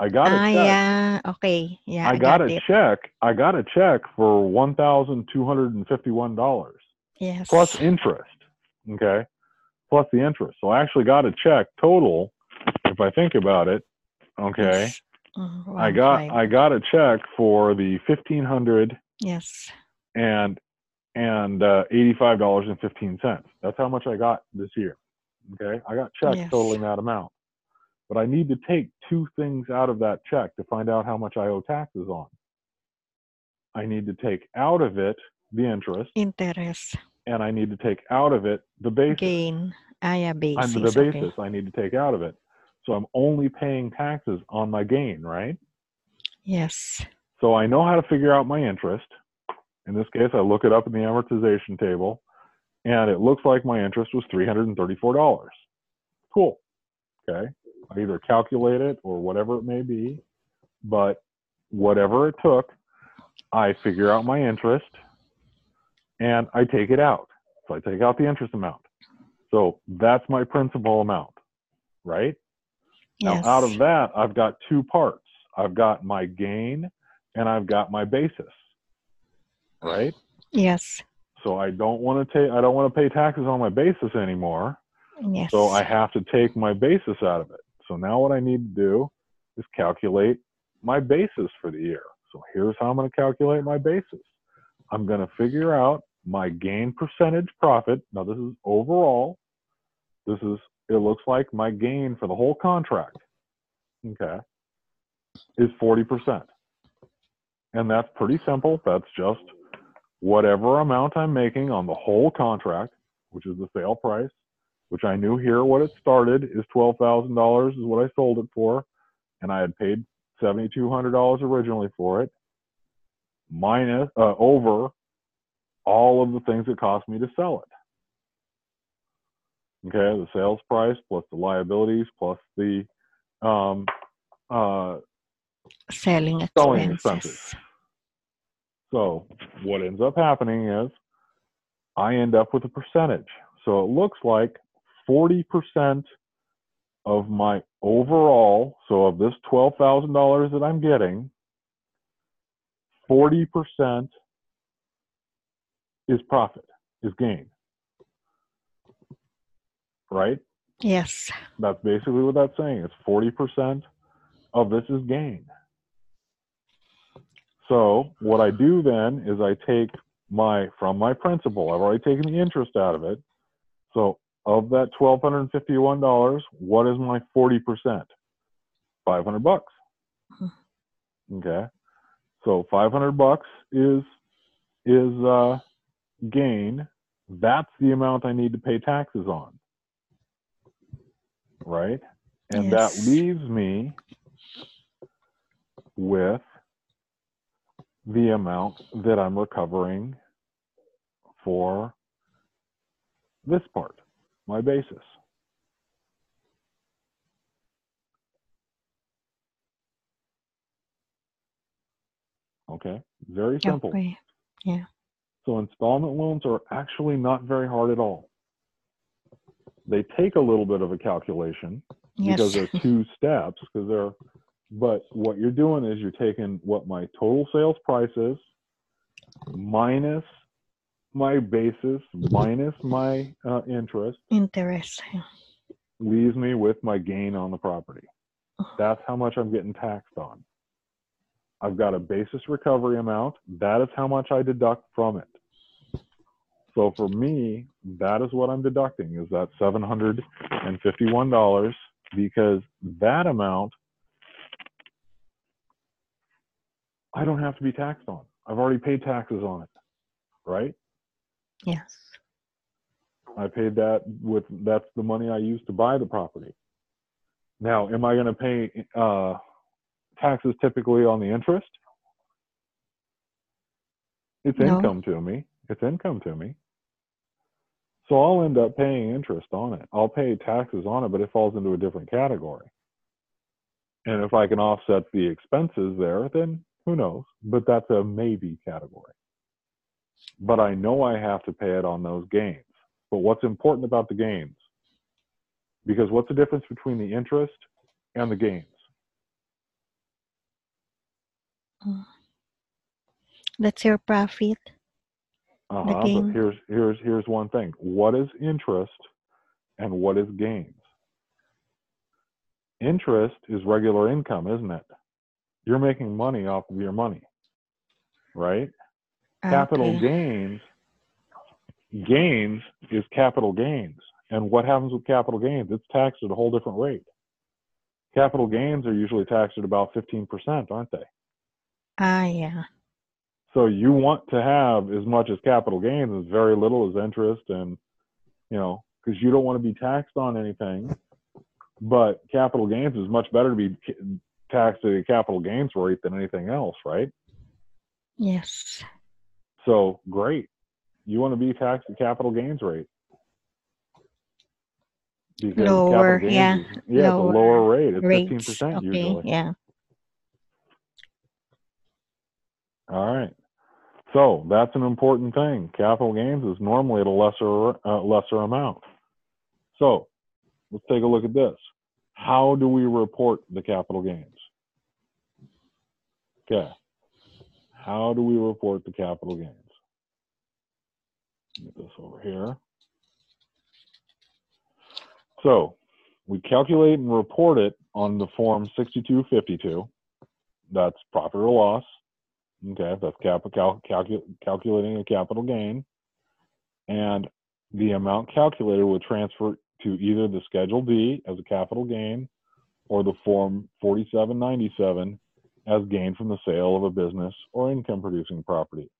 I got a
Ah,
check.
yeah. Okay. Yeah,
I got,
got
a
it.
check. I got a check for $1,251
Yes.
plus interest. Okay. Plus the interest. So I actually got a check total, if I think about it. Okay.
Yes. Mm,
I got
five.
I got a check for the fifteen hundred
Yes.
and and uh, eighty five dollars and fifteen cents. That's how much I got this year. Okay. I got checks
Yes.
totaling that amount. But I need to take two things out of that check to find out how much I owe taxes on. I need to take out of it the interest
Interest.
and I need to take out of it the basis.
Gain. I yeah, basis.
Under the
okay.
basis I need to take out of it. So I'm only paying taxes on my gain, right?
Yes.
So I know how to figure out my interest. In this case, I look it up in the amortization table, and it looks like my interest was $334. Cool. Okay. I either calculate it or whatever it may be, but whatever it took, I figure out my interest and I take it out. So I take out the interest amount. So that's my principal amount, right?
Yes.
Now, out of that, I've got two parts. I've got my gain and I've got my basis, right?
Yes.
So I don't want to take, I don't want to pay taxes on my basis anymore.
Yes.
So I have to take my basis out of it. So now what I need to do is calculate my basis for the year. So here's how I'm going to calculate my basis. I'm going to figure out my gain percentage profit. Now this is overall. This is, it looks like my gain for the whole contract, okay, is 40%. And that's pretty simple. That's just whatever amount I'm making on the whole contract, which is the sale price, which I knew here what it started is $12,000 is what I sold it for. And I had paid $7,200 originally for it, minus, uh, over all of the things it cost me to sell it. Okay, the sales price plus the liabilities plus the um, uh,
selling expenses.
selling expenses. So what ends up happening is I end up with a percentage. So it looks like 40% of my overall, so of this $12,000 that I'm getting, 40% is profit, is gain. Right?
Yes.
That's basically what that's saying. It's 40% of this is gain. So what I do then is I take my, from my principal, I've already taken the interest out of it. So of that $1,251, what is my 40%? 500 bucks. Okay. So 500 bucks is, is, uh, gain. That's the amount I need to pay taxes on. Right? And that leaves me with the amount that I'm recovering for this part, my basis. Okay, very simple.
Okay. Yeah.
So installment loans are actually not very hard at all. They take a little bit of a calculation because
Yes.
they're two steps because they're but what you're doing is you're taking what my total sales price is minus my basis minus my uh, interest
Interest.
leaves me with my gain on the property. That's how much I'm getting taxed on. I've got a basis recovery amount. That is how much I deduct from it. So for me, that is what I'm deducting is that $751 because that amount I don't have to be taxed on. I've already paid taxes on it, right?
Yes.
I paid that with that's the money I used to buy the property. Now, am I going to pay uh, taxes typically on the interest? It's
No.
income to me. It's income to me. So I'll end up paying interest on it. I'll pay taxes on it, but it falls into a different category. And if I can offset the expenses there, then who knows? But that's a maybe category. But I know I have to pay it on those gains. But what's important about the gains? Because what's the difference between the interest and the gains?
That's your profit.
Uh-huh, but here's here's here's one thing. What is interest and what is gains? Interest is regular income, isn't it? You're making money off of your money. Right? Capital gains gains is capital gains. And what happens with capital gains? It's taxed at a whole different rate. Capital gains are usually taxed at about 15%, aren't they?
Ah, yeah.
So you want to have as much as capital gains as very little as interest and you know, because you don't want to be taxed on anything. But capital gains is much better to be taxed at a capital gains rate than anything else, right?
Yes.
So great. You want to be taxed at capital gains rate. Because
Lower,
gains
yeah,
yeah,
lower
it's a lower rate. It's
Rates.
15%
Okay.
usually.
Yeah.
All right. So that's an important thing. Capital gains is normally at a lesser uh, lesser amount. So let's take a look at this. How do we report the capital gains? Okay. How do we report the capital gains? Get this over here. So we calculate and report it on the form 6252. That's profit or loss. Okay, that's capital calcu- calculating a capital gain, and the amount calculated will transfer to either the Schedule D as a capital gain, or the Form 4797 as gain from the sale of a business or income-producing property.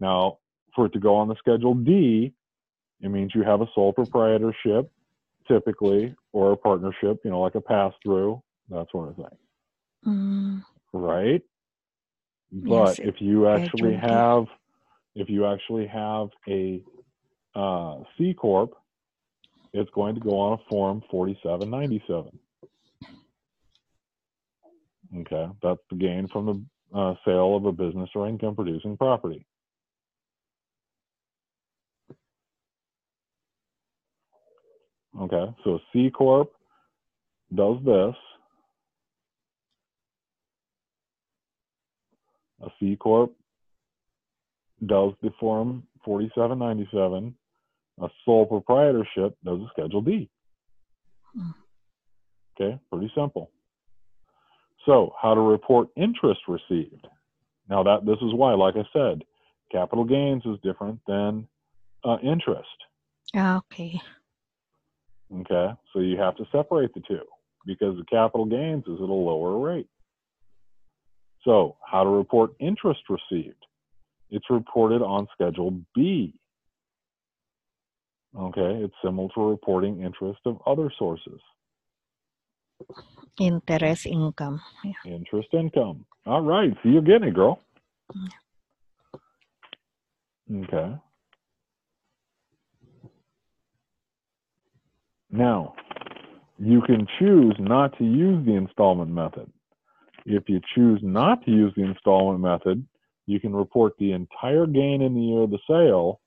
Now, for it to go on the Schedule D, it means you have a sole proprietorship, typically, or a partnership, you know, like a pass-through, that sort of thing
Mm,
right?
Yes,
But if you actually have, if you actually have a uh, C corp, it's going to go on a form 4797. Okay, that's the gain from the uh, sale of a business or income producing property. Okay, so C corp does this. A C corp does the form 4797. A sole proprietorship does a Schedule D.
Hmm.
Okay, pretty simple. So, how to report interest received? Now that this is why, like I said, capital gains is different than uh, interest.
ah, okay.
Okay, so you have to separate the two because the capital gains is at a lower rate. So, how to report interest received? It's reported on Schedule B. Okay, it's similar to reporting interest of other sources,
Interest income. Yeah.
interest income. All right, so you're getting it, girl. Mm-hmm. Okay. Now, you can choose not to use the installment method. If you choose not to use the installment method, you can report the entire gain in the year of the sale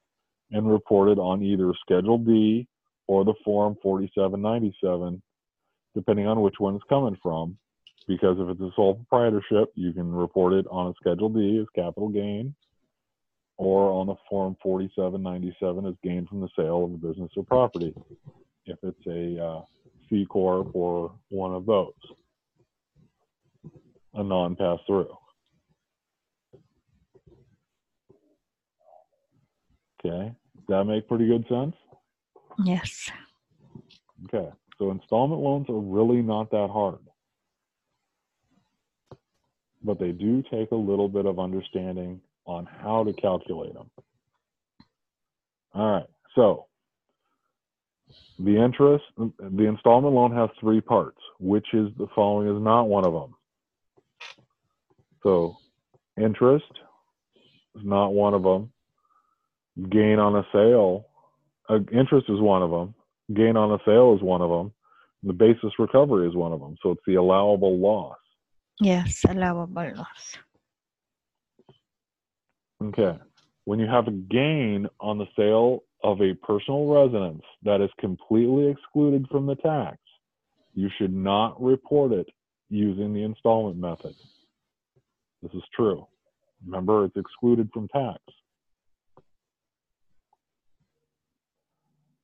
and report it on either Schedule D or the Form 4797, depending on which one it's coming from. Because if it's a sole proprietorship, you can report it on a Schedule D as capital gain or on a Form 4797 as gain from the sale of a business or property. If it's a uh, C Corp or one of those. A non-pass through. Okay, does that make pretty good sense?
Yes.
Okay, so installment loans are really not that hard. But they do take a little bit of understanding on how to calculate them. All right, so the interest, the installment loan has three parts, which is the following is not one of them. So interest is not one of them. Gain on a sale, uh, interest is one of them. Gain on a sale is one of them. The basis recovery is one of them. So it's the allowable loss.
Yes, allowable loss.
Okay. When you have a gain on the sale of a personal residence that is completely excluded from the tax, you should not report it using the installment method. This is true. Remember, it's excluded from tax.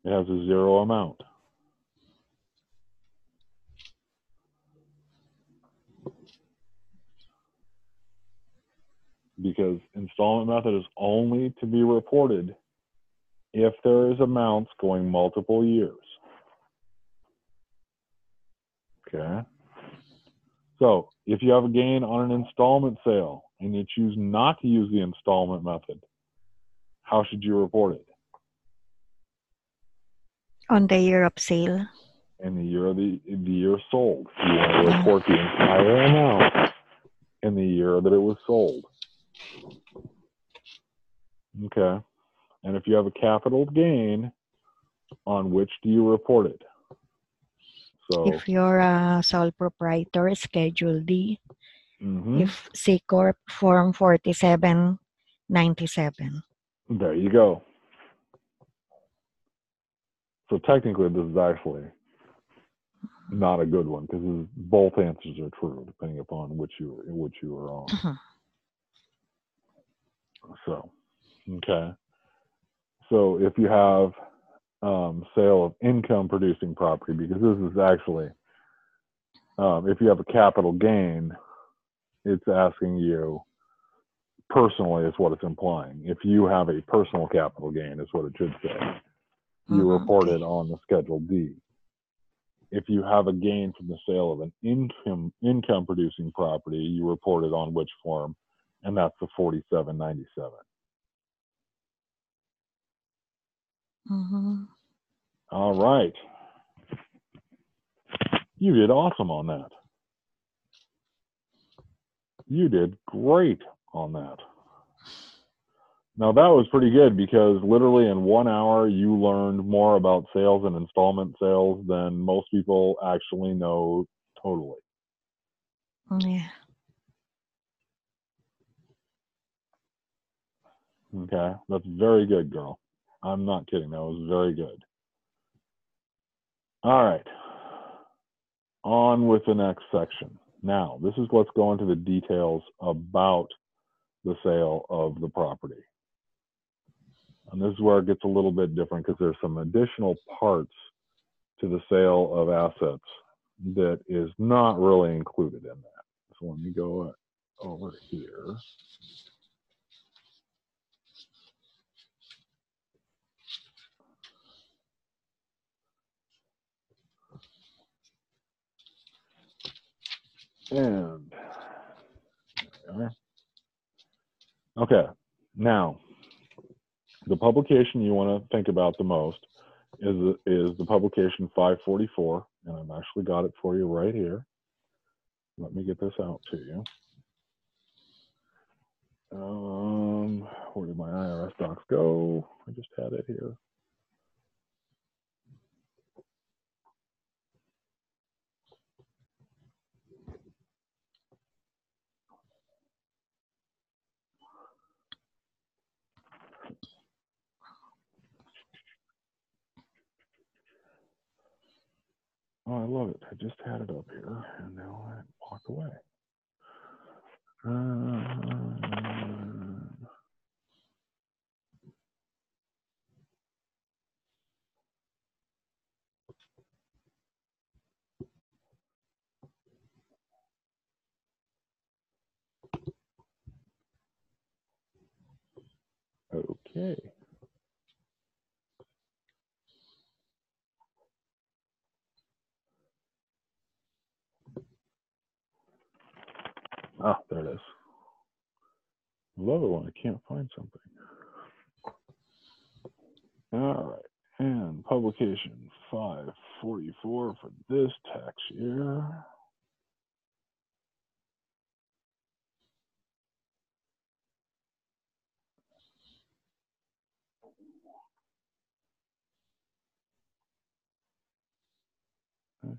It has a zero amount. Because installment method is only to be reported if there is amounts going multiple years. Okay. So if you have a gain on an installment sale and you choose not to use the installment method, how should you report it?
On the year of sale.
In the year of the, the year sold. You want to report the entire amount in the year that it was sold. Okay. And if you have a capital gain, on which do you report it? So,
If you're a sole proprietor, Schedule D.
mhm.
If C Corp, Form 4797.
there you go. So technically, this is actually not a good one because both answers are true depending upon which you which you are on.
Mhm.
So, okay. So if you have um, sale of income producing property, because this is actually, um, if you have a capital gain, it's asking you personally is what it's implying. If you have a personal capital gain, is what it should say. You
Mhm,
report it on the Schedule D. If you have a gain from the sale of an income income producing property, you report it on which form, and that's the 4797.
Mhm.
All right. You did awesome on that. You did great on that. Now that was pretty good because literally in one hour you learned more about sales and installment sales than most people actually know totally.
Oh, yeah.
Okay, that's very good, girl. I'm not kidding. That was very good. All right. On with the next section. Now, this is let's go into the details about the sale of the property. And this is where it gets a little bit different because there's some additional parts to the sale of assets that is not really included in that. So let me go over here. And okay, now the publication you want to think about the most is is the publication 544, and I've actually got it for you right here. Let me get this out to you. Um, where did my IRS docs go? I just had it here. Oh, I love it. I just had it up here, and now I walk away. Uh, okay. Ah, there it is. When I can't find something. All right, and publication 544 for this tax year.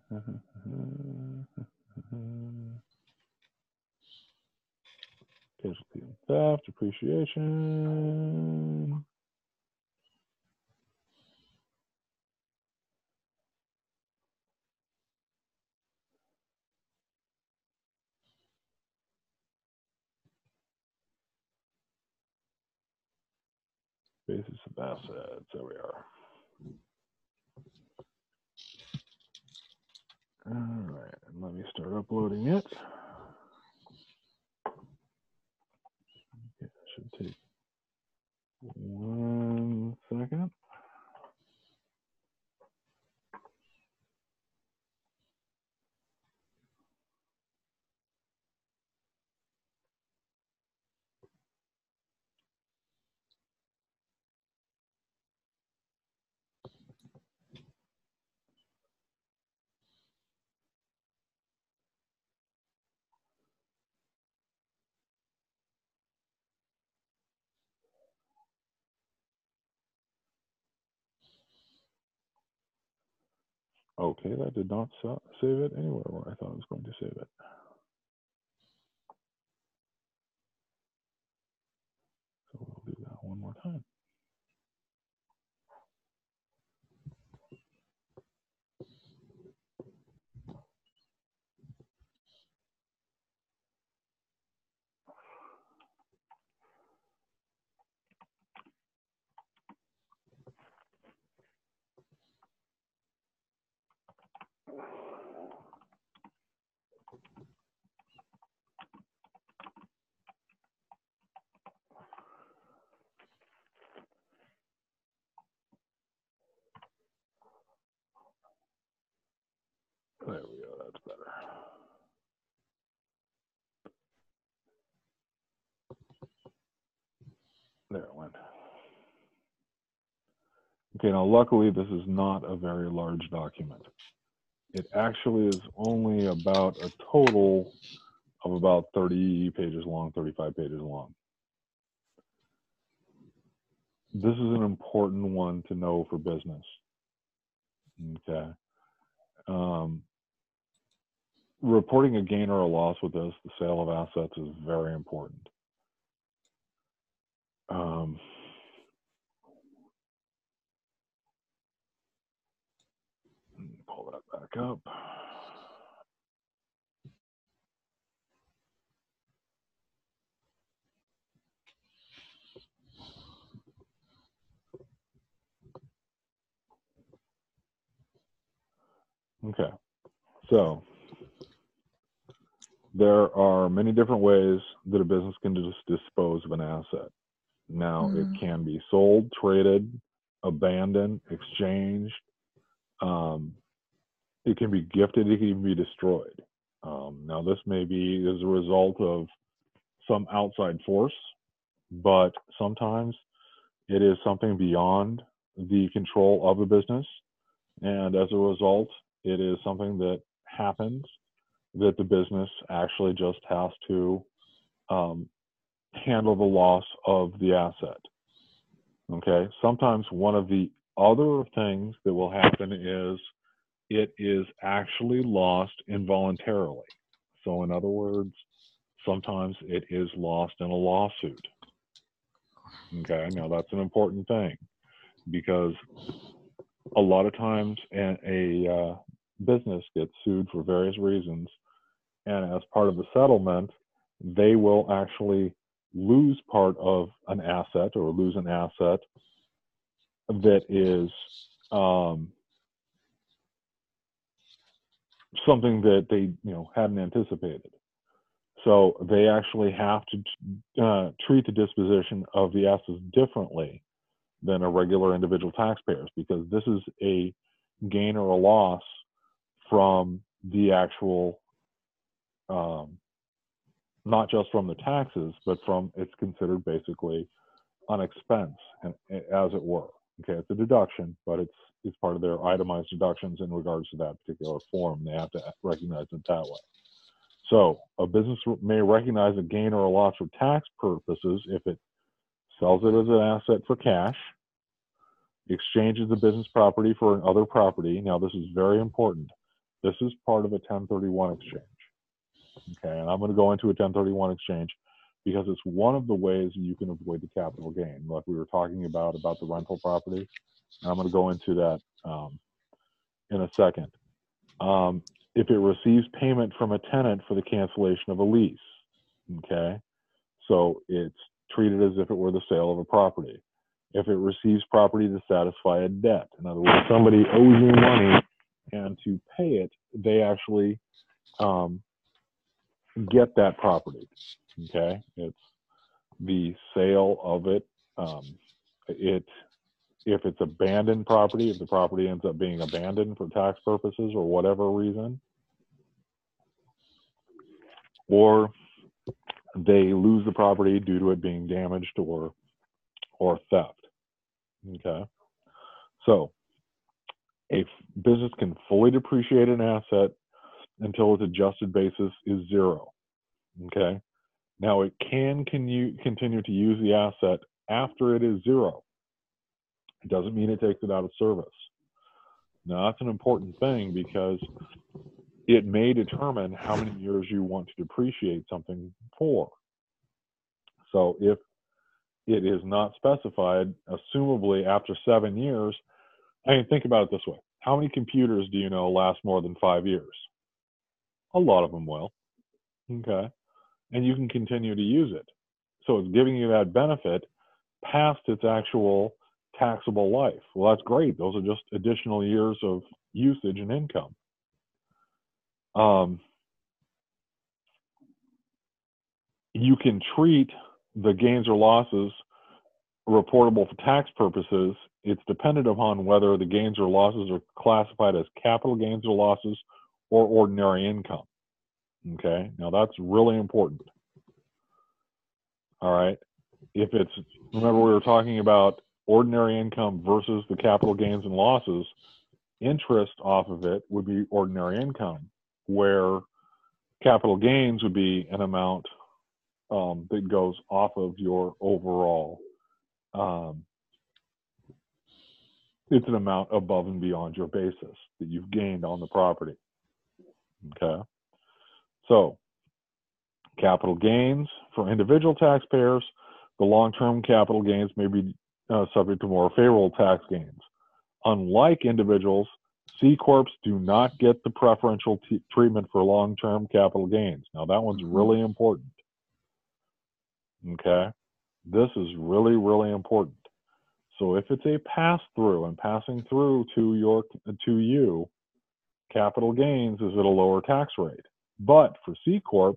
Casualty and theft, appreciation. Basis of assets, there we are. All right, let me start uploading it. Okay, it should take one second. Okay, that did not save it anywhere where I thought it was going to save it. So we'll do that one more time. There we go, that's better. There it went. Okay, now luckily this is not a very large document. It actually is only about a total of about 30 pages long, 35 pages long. This is an important one to know for business. Okay. Um, reporting a gain or a loss with this, the sale of assets, is very important. Um, let me pull that back up. Okay, so there are many different ways that a business can just dispose of an asset. Now,
Mhm.
it can be sold, traded, abandoned, exchanged. Um, it can be gifted. It can be destroyed. Um, now, this may be as a result of some outside force, but sometimes it is something beyond the control of a business. And as a result, it is something that happens that the business actually just has to um, handle the loss of the asset. Okay. Sometimes one of the other things that will happen is it is actually lost involuntarily. So, in other words, sometimes it is lost in a lawsuit. Okay. Now, that's an important thing because a lot of times a, a uh, business gets sued for various reasons. And as part of the settlement, they will actually lose part of an asset or lose an asset that is um, something that they you know hadn't anticipated. So they actually have to uh, treat the disposition of the assets differently than a regular individual taxpayers because this is a gain or a loss from the actual um, not just from the taxes, but from it's considered basically an expense, and as it were. Okay, it's a deduction, but it's it's part of their itemized deductions in regards to that particular form. They have to recognize it that way. So a business may recognize a gain or a loss for tax purposes if it sells it as an asset for cash, exchanges the business property for another property. Now, this is very important. This is part of a 1031 exchange. Okay, and I'm going to go into a 1031 exchange because it's one of the ways you can avoid the capital gain, like we were talking about about the rental property. And I'm going to go into that um, in a second. Um, if it receives payment from a tenant for the cancellation of a lease, okay, so it's treated as if it were the sale of a property. If it receives property to satisfy a debt, in other words, somebody owes you money, and to pay it, they actually um, get that property. Okay, it's the sale of it. Um, it if it's abandoned property, if the property ends up being abandoned for tax purposes or whatever reason, or they lose the property due to it being damaged or or theft. Okay, so a business can fully depreciate an asset until its adjusted basis is zero. Okay, now it can continue to use the asset after it is zero. It doesn't mean it takes it out of service. Now that's an important thing because it may determine how many years you want to depreciate something for. So if it is not specified, assumably after seven years, I mean, think about it this way. How many computers do you know last more than five years? A lot of them will. Okay. And you can continue to use it. So it's giving you that benefit past its actual taxable life. Well, that's great. Those are just additional years of usage and income. Um, you can treat the gains or losses reportable for tax purposes. It's dependent upon whether the gains or losses are classified as capital gains or losses or ordinary income. Okay, now that's really important. All right, if it's, remember we were talking about ordinary income versus the capital gains and losses, interest off of it would be ordinary income, where capital gains would be an amount um, that goes off of your overall. Um, it's an amount above and beyond your basis that you've gained on the property. Okay. So, capital gains for individual taxpayers, the long term capital gains may be uh, subject to more favorable tax gains. Unlike individuals, C Corps do not get the preferential t- treatment for long term capital gains. Now, that one's really important. Okay. This is really, really important. So if it's a pass through and passing through to your to you, capital gains is at a lower tax rate. But for C corps,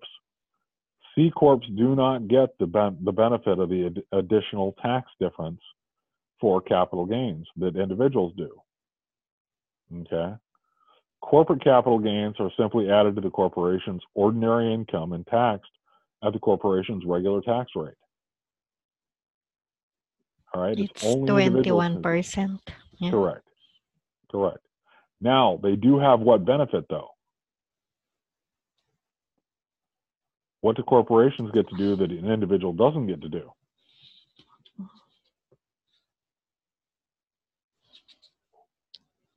C corps do not get the ben- the benefit of the ad- additional tax difference for capital gains that individuals do. Okay. Corporate capital gains are simply added to the corporation's ordinary income and taxed at the corporation's regular tax rate. All right.
It's
only
21%. Yeah.
Correct. Correct. Now, they do have what benefit though? What do corporations get to do that an individual doesn't get to do?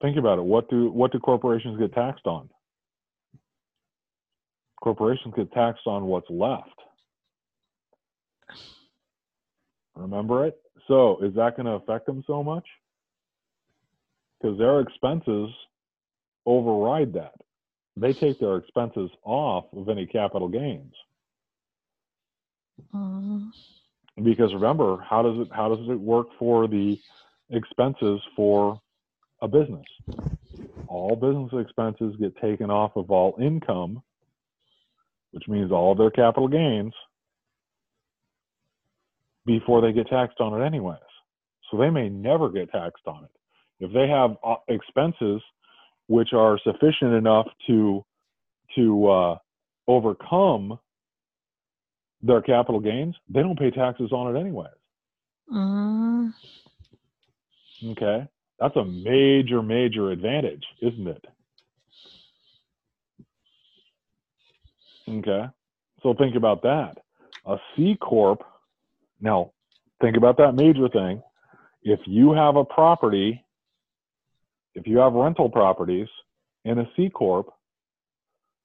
Think about it. What do what do corporations get taxed on? Corporations get taxed on what's left. Remember it? So, is that going to affect them so much? because their expenses override that. They take their expenses off of any capital gains.
Mm,
Because remember, how does it how does it work for the expenses for a business? All business expenses get taken off of all income, which means all their capital gains before they get taxed on it anyways. So they may never get taxed on it. If they have uh, expenses which are sufficient enough to to uh, overcome their capital gains, they don't pay taxes on it anyways.
Mm,
Okay. That's a major, major advantage, isn't it? Okay. So think about that. A C Corp, now think about that major thing. If you have a property, if you have rental properties in a C Corp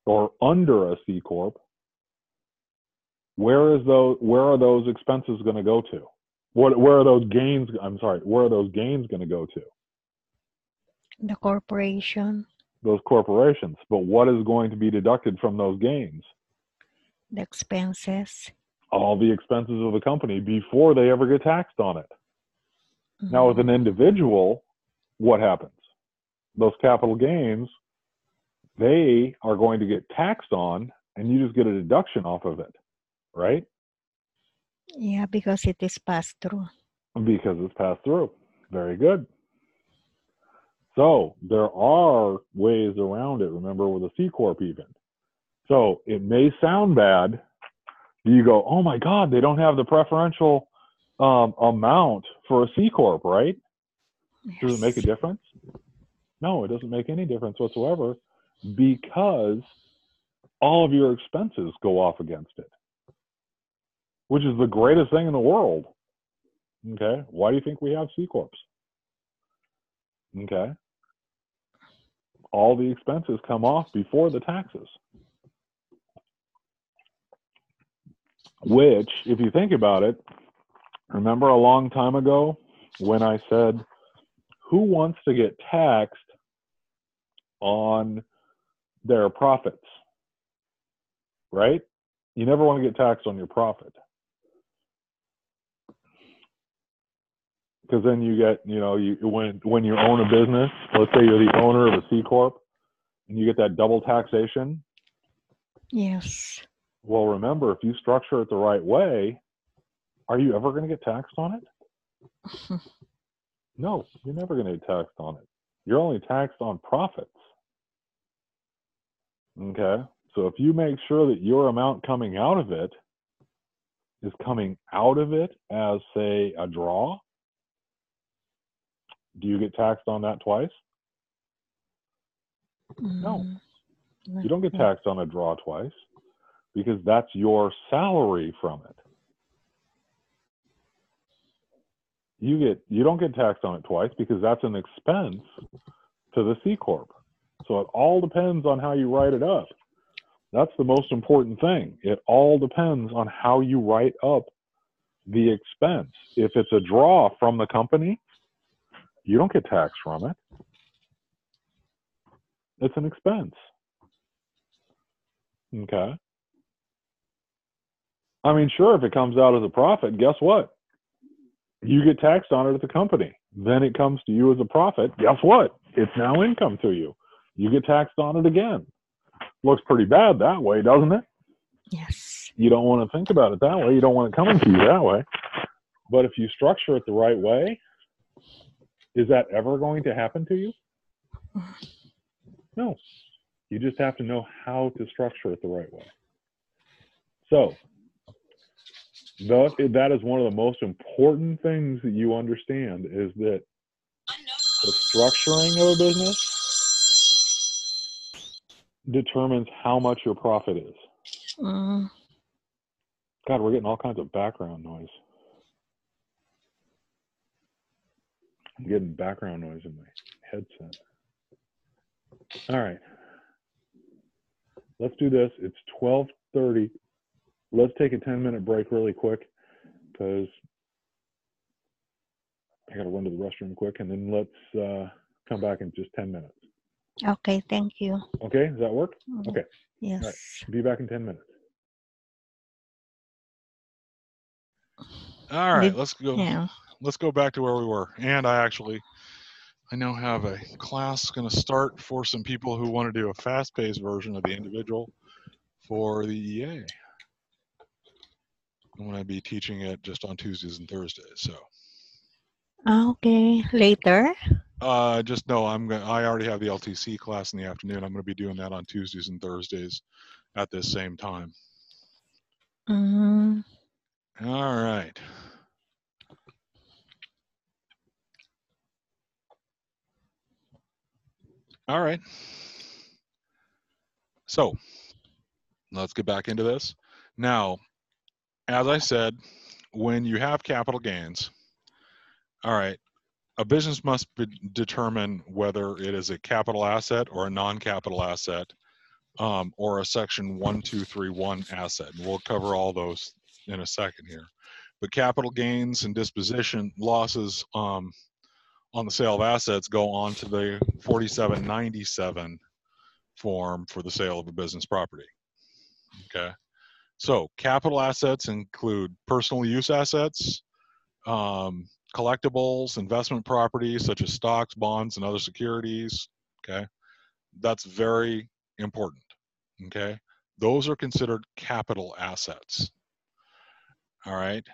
or under a C Corp, where is those where are those expenses going to go to? What where are those gains I'm sorry, where are those gains going to go to?
the corporation,
those corporations. But what is going to be deducted from those gains?
the expenses.
All the expenses of the company before they ever get taxed on it. Now, with an mm-hmm. individual, what happens? Those capital gains, they are going to get taxed on, and you just get a deduction off of it, right?
Yeah, because it is passed through.
Because it's passed through. Very good. So there are ways around it, remember, with a C Corp even. So it may sound bad. You go, oh my God, they don't have the preferential um, amount for a C Corp, right? Does it make a difference? No, it doesn't make any difference whatsoever because all of your expenses go off against it, which is the greatest thing in the world. Okay. Why do you think we have C Corps? Okay. All the expenses come off before the taxes. Which, if you think about it, remember a long time ago when I said, who wants to get taxed on their profits? Right? You never want to get taxed on your profit. Because then you get, you know, you when when you own a business, let's say you're the owner of a C corp, and you get that double taxation.
Yes.
Well, remember, if you structure it the right way, are you ever going to get taxed on it? No, you're never going to get taxed on it. You're only taxed on profits. Okay. So if you make sure that your amount coming out of it is coming out of it as, say, a draw, do you get taxed on that twice? No.
Mm,
You don't get taxed on a draw twice because that's your salary from it. You get you don't get taxed on it twice because that's an expense to the C corp. So it all depends on how you write it up. That's the most important thing. It all depends on how you write up the expense. If it's a draw from the company, you don't get taxed from it. It's an expense. Okay. I mean, sure, if it comes out as a profit, guess what? You get taxed on it at the company. Then it comes to you as a profit. Guess what? It's now income to you. You get taxed on it again. Looks pretty bad that way, doesn't it?
Yes.
You don't want to think about it that way. You don't want it coming to you that way. But if you structure it the right way, is that ever going to happen to you? No. You just have to know how to structure it the right way. So, the, that is one of the most important things that you understand is that the structuring of a business determines how much your profit is.
Mm,
God, we're getting all kinds of background noise. I'm getting background noise in my headset. All right. Let's do this. It's 12:30. Let's take a 10 minute break really quick because I got to run to the restroom quick and then let's uh, come back in just 10 minutes.
okay, thank you.
Okay, does that work?
Mm,
Okay.
Yes.
Be back in 10 minutes.
All right,
Did-
let's go.
Yeah.
Let's go back to where we were. And I actually, I now have a class going to start for some people who want to do a fast-paced version of the individual for the EA. I'm going to be teaching it just on Tuesdays and Thursdays. So,
Okay. Later.
uh, just know I'm going. I already have the LTC class in the afternoon. I'm going to be doing that on Tuesdays and Thursdays at this same time.
Mm,
All right. All right. So let's get back into this. Now, as I said, when you have capital gains, all right, a business must be, determine whether it is a capital asset or a non-capital asset um, or a section 1231 asset. And we'll cover all those in a second here. But capital gains and disposition losses um, on the sale of assets go on to the 4797 form for the sale of a business property. Okay. So capital assets include personal use assets, um, collectibles, investment properties such as stocks, bonds, and other securities. Okay. That's very important. Okay. Those are considered capital assets. All right.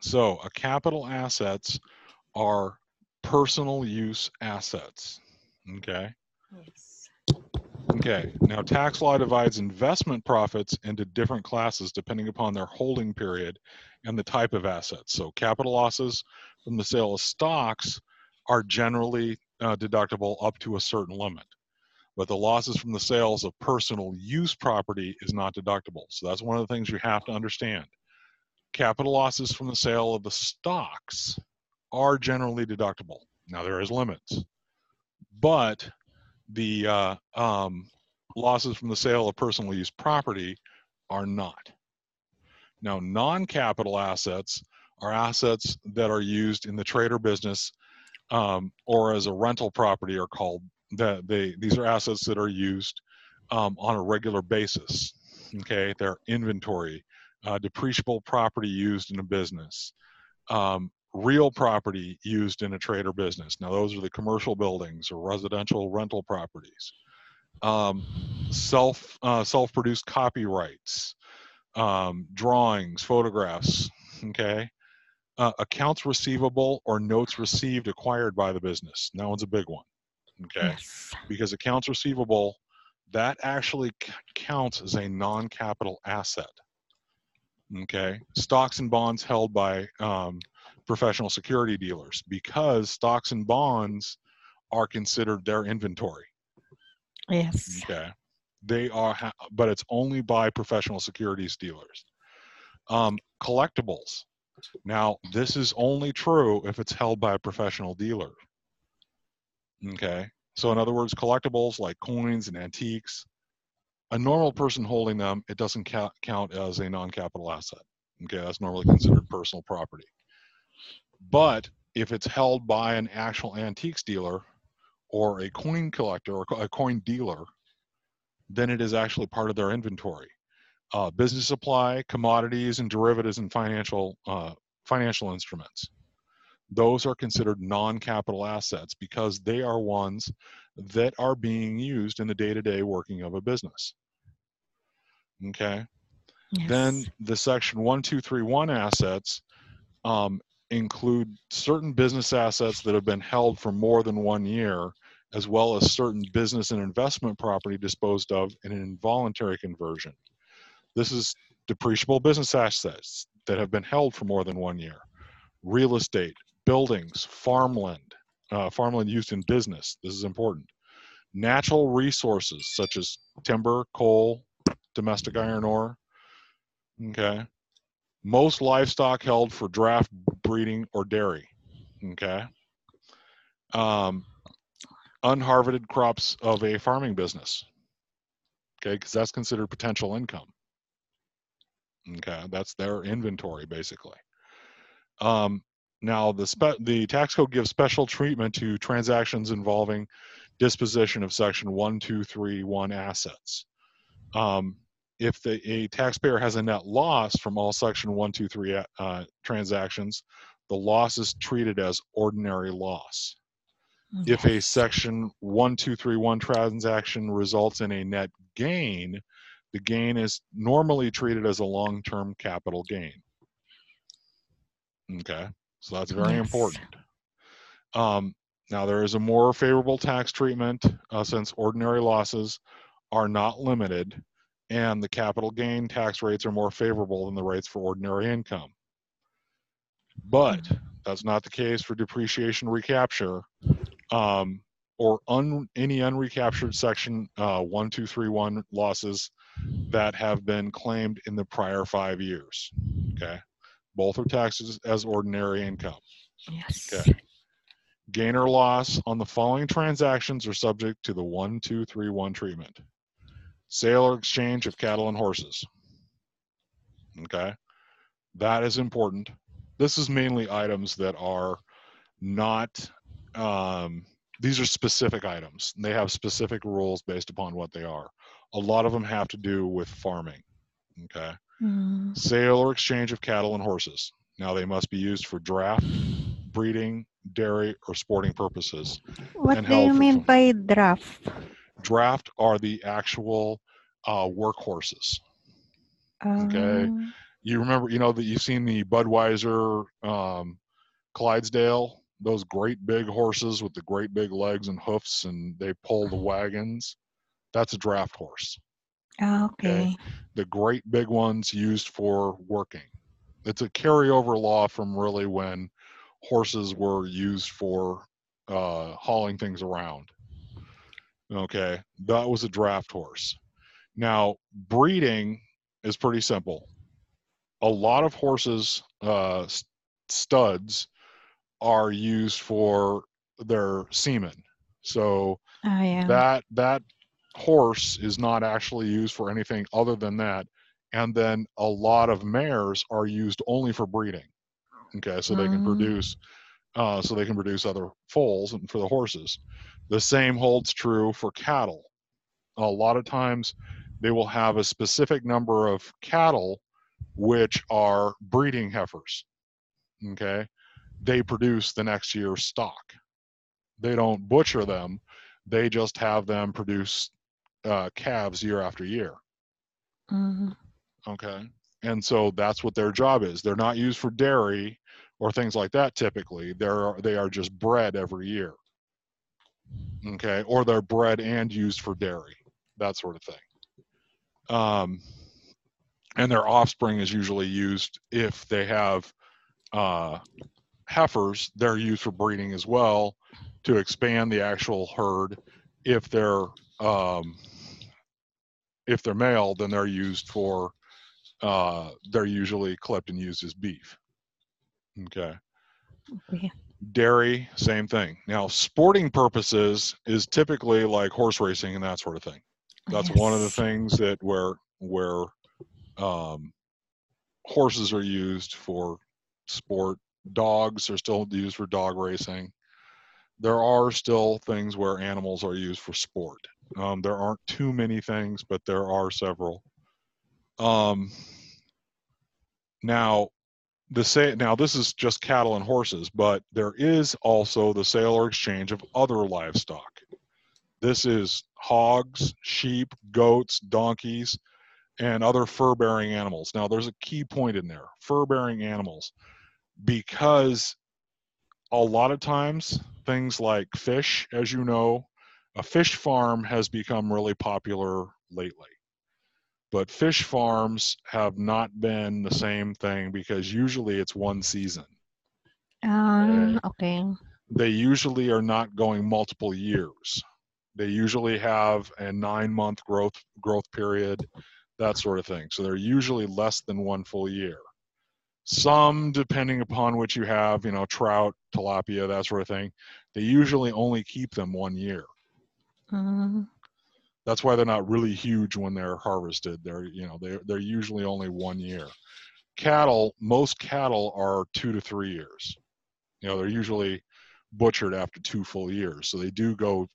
So a capital assets are personal use assets. Okay.
yes.
Okay. Now tax law divides investment profits into different classes depending upon their holding period and the type of assets. So capital losses from the sale of stocks are generally uh, deductible up to a certain limit. But the losses from the sales of personal use property is not deductible. So that's one of the things you have to understand. Capital losses from the sale of the stocks are generally deductible. Now there is limits, but the uh, um, losses from the sale of personal use property are not. Now non-capital assets are assets that are used in the trader business um, or as a rental property are called that they these are assets that are used um, on a regular basis. Okay, they're inventory, uh, depreciable property used in a business, um, real property used in a trader business. Now, those are the commercial buildings or residential rental properties. Um, self uh, self-produced copyrights, um, drawings, photographs. Okay, uh, accounts receivable or notes received acquired by the business. That one's a big one. Okay,
Yes.
because accounts receivable that actually c- counts as a non-capital asset. Okay, stocks and bonds held by um, professional security dealers because stocks and bonds are considered their inventory.
Yes.
Okay, they are, ha- but it's only by professional securities dealers. Um, collectibles. Now, this is only true if it's held by a professional dealer. Okay, so in other words, collectibles like coins and antiques, a normal person holding them, it doesn't ca- count as a non-capital asset. Okay, that's normally considered personal property. But if it's held by an actual antiques dealer or a coin collector or a coin dealer, then it is actually part of their inventory. Uh, business supply, commodities, and derivatives and financial uh, financial instruments. Those are considered non-capital assets because they are ones that are being used in the day-to-day working of a business. Okay.
Yes.
Then the section 1231 assets um, include certain business assets that have been held for more than one year, as well as certain business and investment property disposed of in an involuntary conversion. This is depreciable business assets that have been held for more than one year, real estate, buildings, farmland, uh, farmland used in business. This is important. Natural resources such as timber, coal, domestic iron ore. Okay. Most livestock held for draft breeding or dairy. Okay. Um, unharvested crops of a farming business. Okay, because that's considered potential income. Okay, that's their inventory basically. Um, now the spe- the tax code gives special treatment to transactions involving disposition of section 1231 assets. Um, if the, a taxpayer has a net loss from all section 123 uh, transactions, the loss is treated as ordinary loss. If a section 1231 transaction results in a net gain, the gain is normally treated as a long-term capital gain. Okay, so that's very
Yes.
important. Um, now there is a more favorable tax treatment uh, since ordinary losses are not limited and the capital gain tax rates are more favorable than the rates for ordinary income. But that's not the case for depreciation recapture um, or un, any unrecaptured section uh, 1231 losses that have been claimed in the prior five years. Okay. Both are taxes as ordinary income.
Yes.
Okay. Gain or loss on the following transactions are subject to the 1231 treatment sale or exchange of cattle and horses. Okay. That is important. This is mainly items that are not, um, these are specific items. They have specific rules based upon what they are. A lot of them have to do with farming. Okay.
Mm,
Sale or exchange of cattle and horses. Now they must be used for draft, breeding, dairy, or sporting purposes.
What do you mean by draft?
Draft are the actual uh, workhorses. Okay.
Um,
You remember, you know, that you've seen the Budweiser um, Clydesdale, those great big horses with the great big legs and hoofs, and they pull the wagons. That's a draft horse.
ah, okay.
The great big ones used for working. It's a carryover law from really when horses were used for uh, hauling things around. Okay, that was a draft horse. Now, breeding is pretty simple. A lot of horses, uh, studs, are used for their semen. So
Ah, yeah.
that that horse is not actually used for anything other than that and then a lot of mares are used only for breeding okay so they can
Mm.
produce uh, so they can produce other foals and for the horses the same holds true for cattle a lot of times they will have a specific number of cattle which are breeding heifers okay they produce the next year's stock they don't butcher them they just have them produce uh, calves year after year.
Mhm.
Okay. And so that's what their job is. They're not used for dairy or things like that typically. They're they are just bred every year. Okay. Or they're bred and used for dairy, that sort of thing. Um, and their offspring is usually used if they have uh, heifers, they're used for breeding as well to expand the actual herd. If they're um, if they're male, then they're used for uh, they're usually clipped and used as beef. Okay.
Okay.
Dairy, same thing. Now, sporting purposes is typically like horse racing and that sort of thing. That's one of the things that where where um, horses are used for sport. Dogs are still used for dog racing. There are still things where animals are used for sport. Um, there aren't too many things, but there are several. Um, now, the say now this is just cattle and horses, but there is also the sale or exchange of other livestock. This is hogs, sheep, goats, donkeys, and other fur-bearing animals. Now, there's a key point in there: fur-bearing animals, because a lot of times things like fish, as you know, a fish farm has become really popular lately. But fish farms have not been the same thing because usually it's one season.
Um, okay.
They usually are not going multiple years. They usually have a nine month growth growth period, that sort of thing. So they're usually less than one full year. Some, depending upon what you have, you know, trout, tilapia, that sort of thing, they usually only keep them one year.
Mm,
That's why they're not really huge when they're harvested. They're you know they they're usually only one year. Cattle, most cattle are two to three years. You know they're usually butchered after two full years, so they do go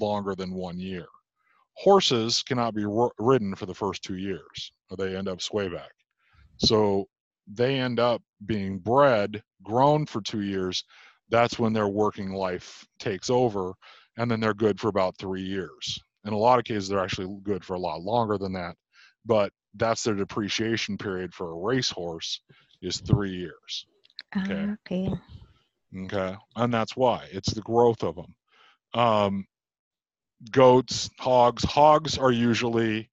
longer than one year. Horses cannot be ridden for the first two years, or they end up swayback. So they end up being bred, grown for two years. That's when their working life takes over, and then they're good for about three years in a lot of cases they're actually good for a lot longer than that but that's their depreciation period for a racehorse is three years Okay.
ah, okay.
okay and that's why it's the growth of them um, goats hogs hogs are usually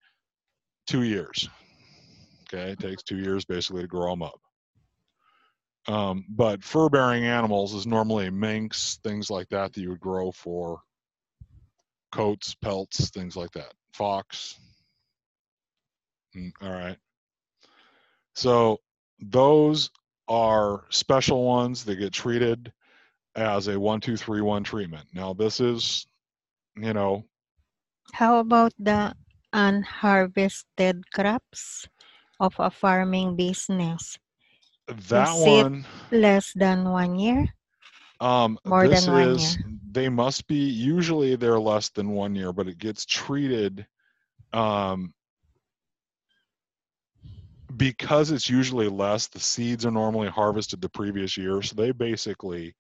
two years. Okay, it takes two years basically to grow them up. Um, but fur-bearing animals is normally minks, things like that that you would grow for coats, pelts, things like that. Fox. Mm, all right. So those are special ones that get treated as a one, two, three, one treatment. Now this is, you know,
How about the unharvested crops of a farming business?
that
Is
one.
Less than one year?
Um,
More
this
than one
is, they must be, usually they're less than one year, but it gets treated, um, because it's usually less, the seeds are normally harvested the previous year. So they basically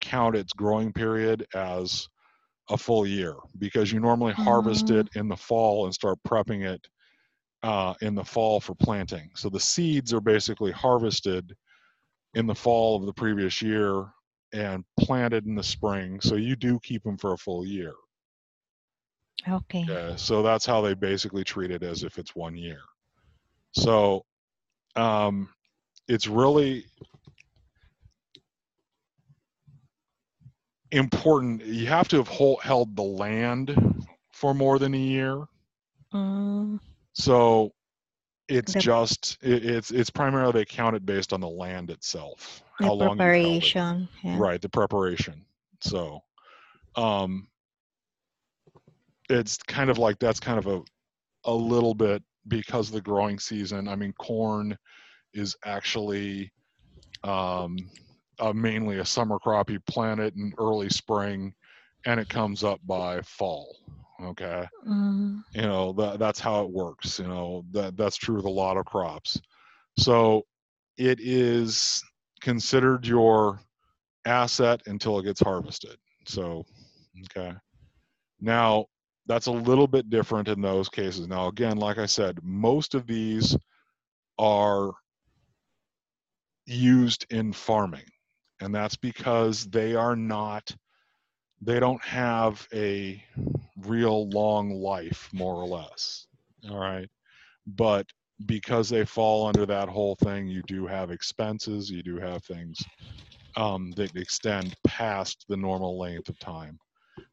count its growing period as a full year because you normally harvest
Mm.
it in the fall and start prepping it uh, in the fall for planting. So the seeds are basically harvested in the fall of the previous year and planted in the spring. So you do keep them for a full year.
Okay.
Yeah, so that's how they basically treat it as if it's one year. So um, it's really important. You have to have hol- held the land for more than a year.
Mm,
So it's just it, it's it's primarily they count it based on the land itself.
The
How long you've held it.
preparation. Yeah.
right the preparation so um it's kind of like that's kind of a a little bit because of the growing season i mean corn is actually um uh, mainly a summer crop you plant it in early spring and it comes up by fall okay
Mm,
you know that that's how it works you know that that's true with a lot of crops so it is considered your asset until it gets harvested. So okay. Now that's a little bit different in those cases. Now again like i said most of these are used in farming and that's because they are not they don't have a real long life more or less. All right? But because they fall under that whole thing you do have expenses you do have things um, that extend past the normal length of time.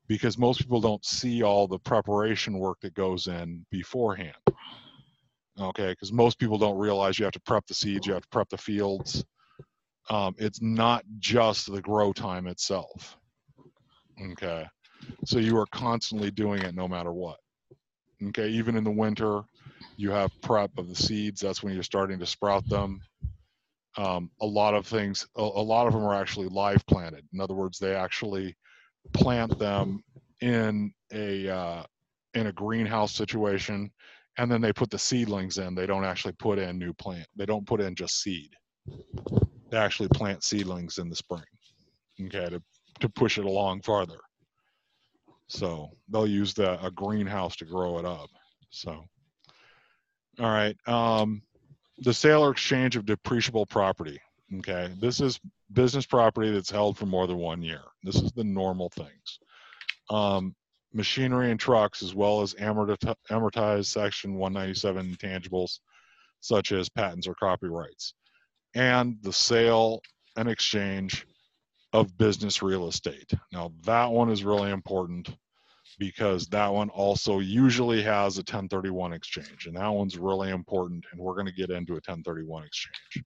Because most people don't see all the preparation work that goes in beforehand. Okay because most people don't realize you have to prep the seeds you have to prep the fields. Um, it's not just the grow time itself. Okay? So you are constantly doing it no matter what. Okay even in the winter you have prep of the seeds that's when you're starting to sprout them. Um, a lot of things a, a lot of them are actually live planted. In other words they actually plant them in a uh, in a greenhouse situation and then they put the seedlings in. They don't actually put in new plant they don't put in just seed. They actually plant seedlings in the spring okay to, to push it along farther. So they'll use the, a greenhouse to grow it up so all right um, the sale or exchange of depreciable property okay? This is business property that's held for more than one year. This is the normal things. Um, machinery and trucks as well as amorti- amortized section 197 intangibles such as patents or copyrights and the sale and exchange of business real estate. Now that one is really important because that one also usually has a 1031 exchange and that one's really important and we're going to get into a 1031 exchange.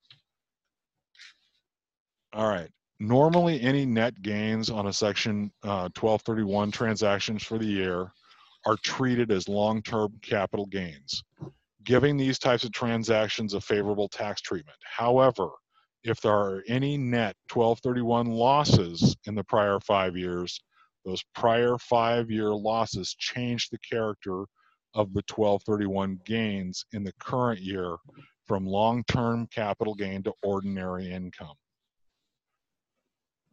All right. Normally any net gains on a section uh, 1231 transactions for the year are treated as long-term capital gains. Giving these types of transactions a favorable tax treatment. However if there are any net 1231 losses in the prior five years those prior five year losses change the character of the 1231 gains in the current year from long term capital gain to ordinary income.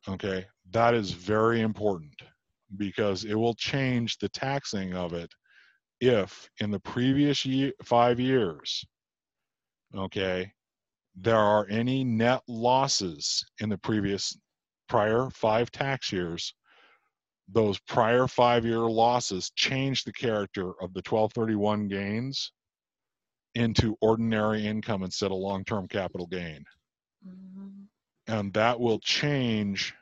Okay, that is very important because it will change the taxing of it if in the previous year, five years, okay, there are any net losses in the previous prior five tax years those prior five year losses change the character of the 1231 gains into ordinary income instead of long-term capital gain.
Mhm.
And that will change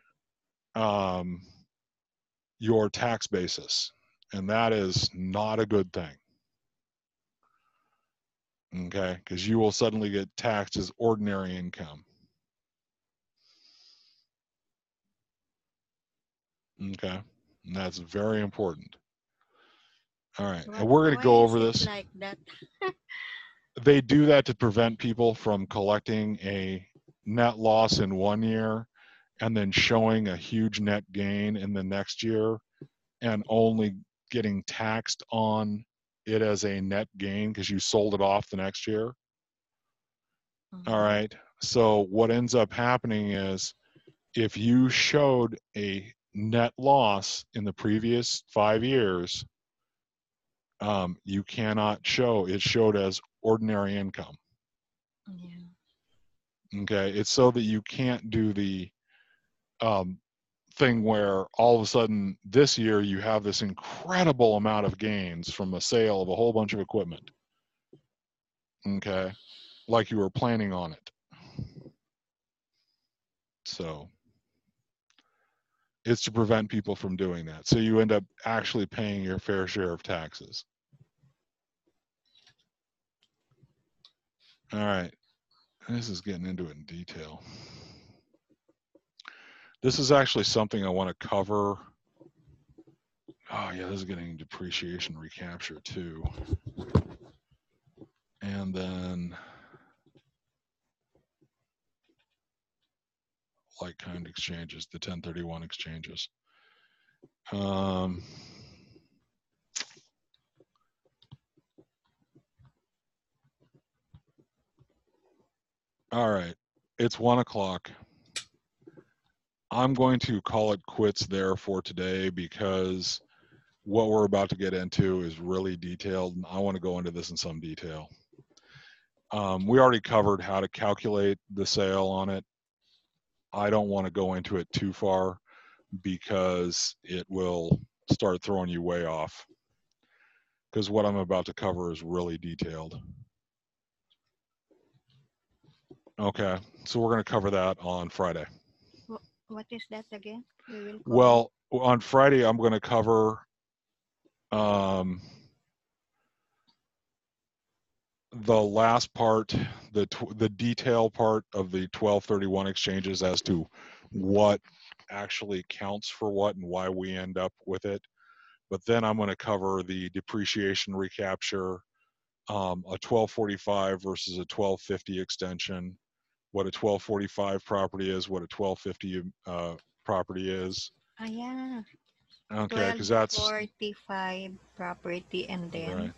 um, your tax basis. And that is not a good thing. Okay, because you will suddenly get taxed as ordinary income. Okay, and that's very important. All right, and we're going to go over this.
Like that.
They do that to prevent people from collecting a net loss in one year and then showing a huge net gain in the next year and only getting taxed on it as a net gain because you sold it off the next year. All
Mhm.
right. So what ends up happening is if you showed a net loss in the previous five years, um, you cannot show it showed as ordinary income.
Yeah.
Okay. It's so that you can't do the um, thing where all of a sudden this year you have this incredible amount of gains from a sale of a whole bunch of equipment. Okay. Like you were planning on it. So it's to prevent people from doing that. So you end up actually paying your fair share of taxes. All right. This is getting into it in detail. This is actually something I want to cover. Oh yeah, this is getting depreciation recapture too. And then like kind exchanges, the 1031 exchanges. Um, all right, it's one o'clock. I'm going to call it quits there for today because what we're about to get into is really detailed and I want to go into this in some detail. Um, we already covered how to calculate the sale on it. I don't want to go into it too far because it will start throwing you way off. Because what I'm about to cover is really detailed. Okay, so we're going to cover that on Friday.
What is that again? We will
Well, on Friday, I'm going to cover um, the last part, the tw- the detail part of the 1231 exchanges as to what actually counts for what and why we end up with it. But then I'm going to cover the depreciation recapture, um, a 1245 versus a 1250 extension, what a 1245 property is, what a 1250 uh, property is.
Oh, yeah.
Okay, because that's
45 property and then
right.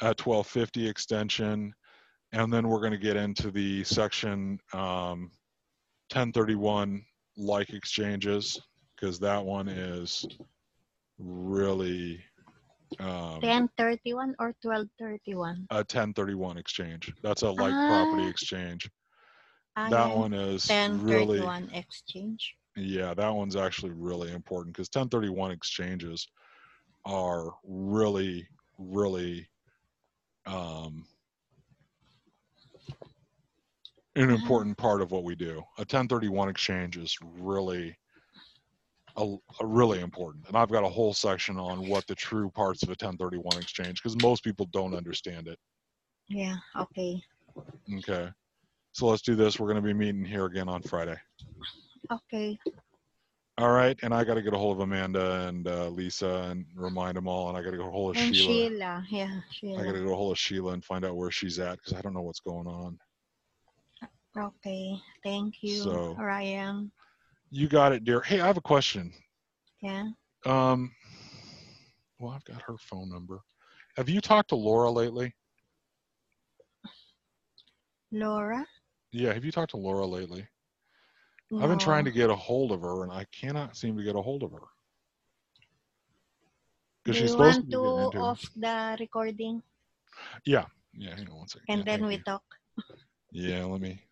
A 1250 extension, and then we're going to get into the section um, 1031 like exchanges because that one is really um,
1031 or 1231.
a 1031 exchange. That's a like property
Ah.
exchange.
Ah,
That one is really
1031 exchange.
Yeah, that one's actually really important because 1031 exchanges are really, really um, an important part of what we do. A 1031 exchange is really, a, a really important. And I've got a whole section on what the true parts of a 1031 exchange because most people don't understand it.
Yeah, okay.
Okay. So let's do this. We're going to be meeting here again on Friday.
Okay.
All right, and I got to get a hold of Amanda and uh, Lisa and remind them all, and I got to go hold of
And
Sheila.
Sheila. Yeah,
I got to
Sheila.
go hold of Sheila and find out where she's at because I don't know what's going on.
Okay. Thank you,
So-
Ryan.
You got it, dear. Hey, I have a question.
Yeah.
Um, well, I've got her phone number. Have you talked to Laura lately?
Laura?
Yeah, have you talked to Laura lately? I've been trying to get a hold of her, and I cannot seem to get a hold of her. Because she's supposed to be
to off the recording
Yeah, hang on one second.
and
Yeah,
then we
you.
talk?
Yeah, let me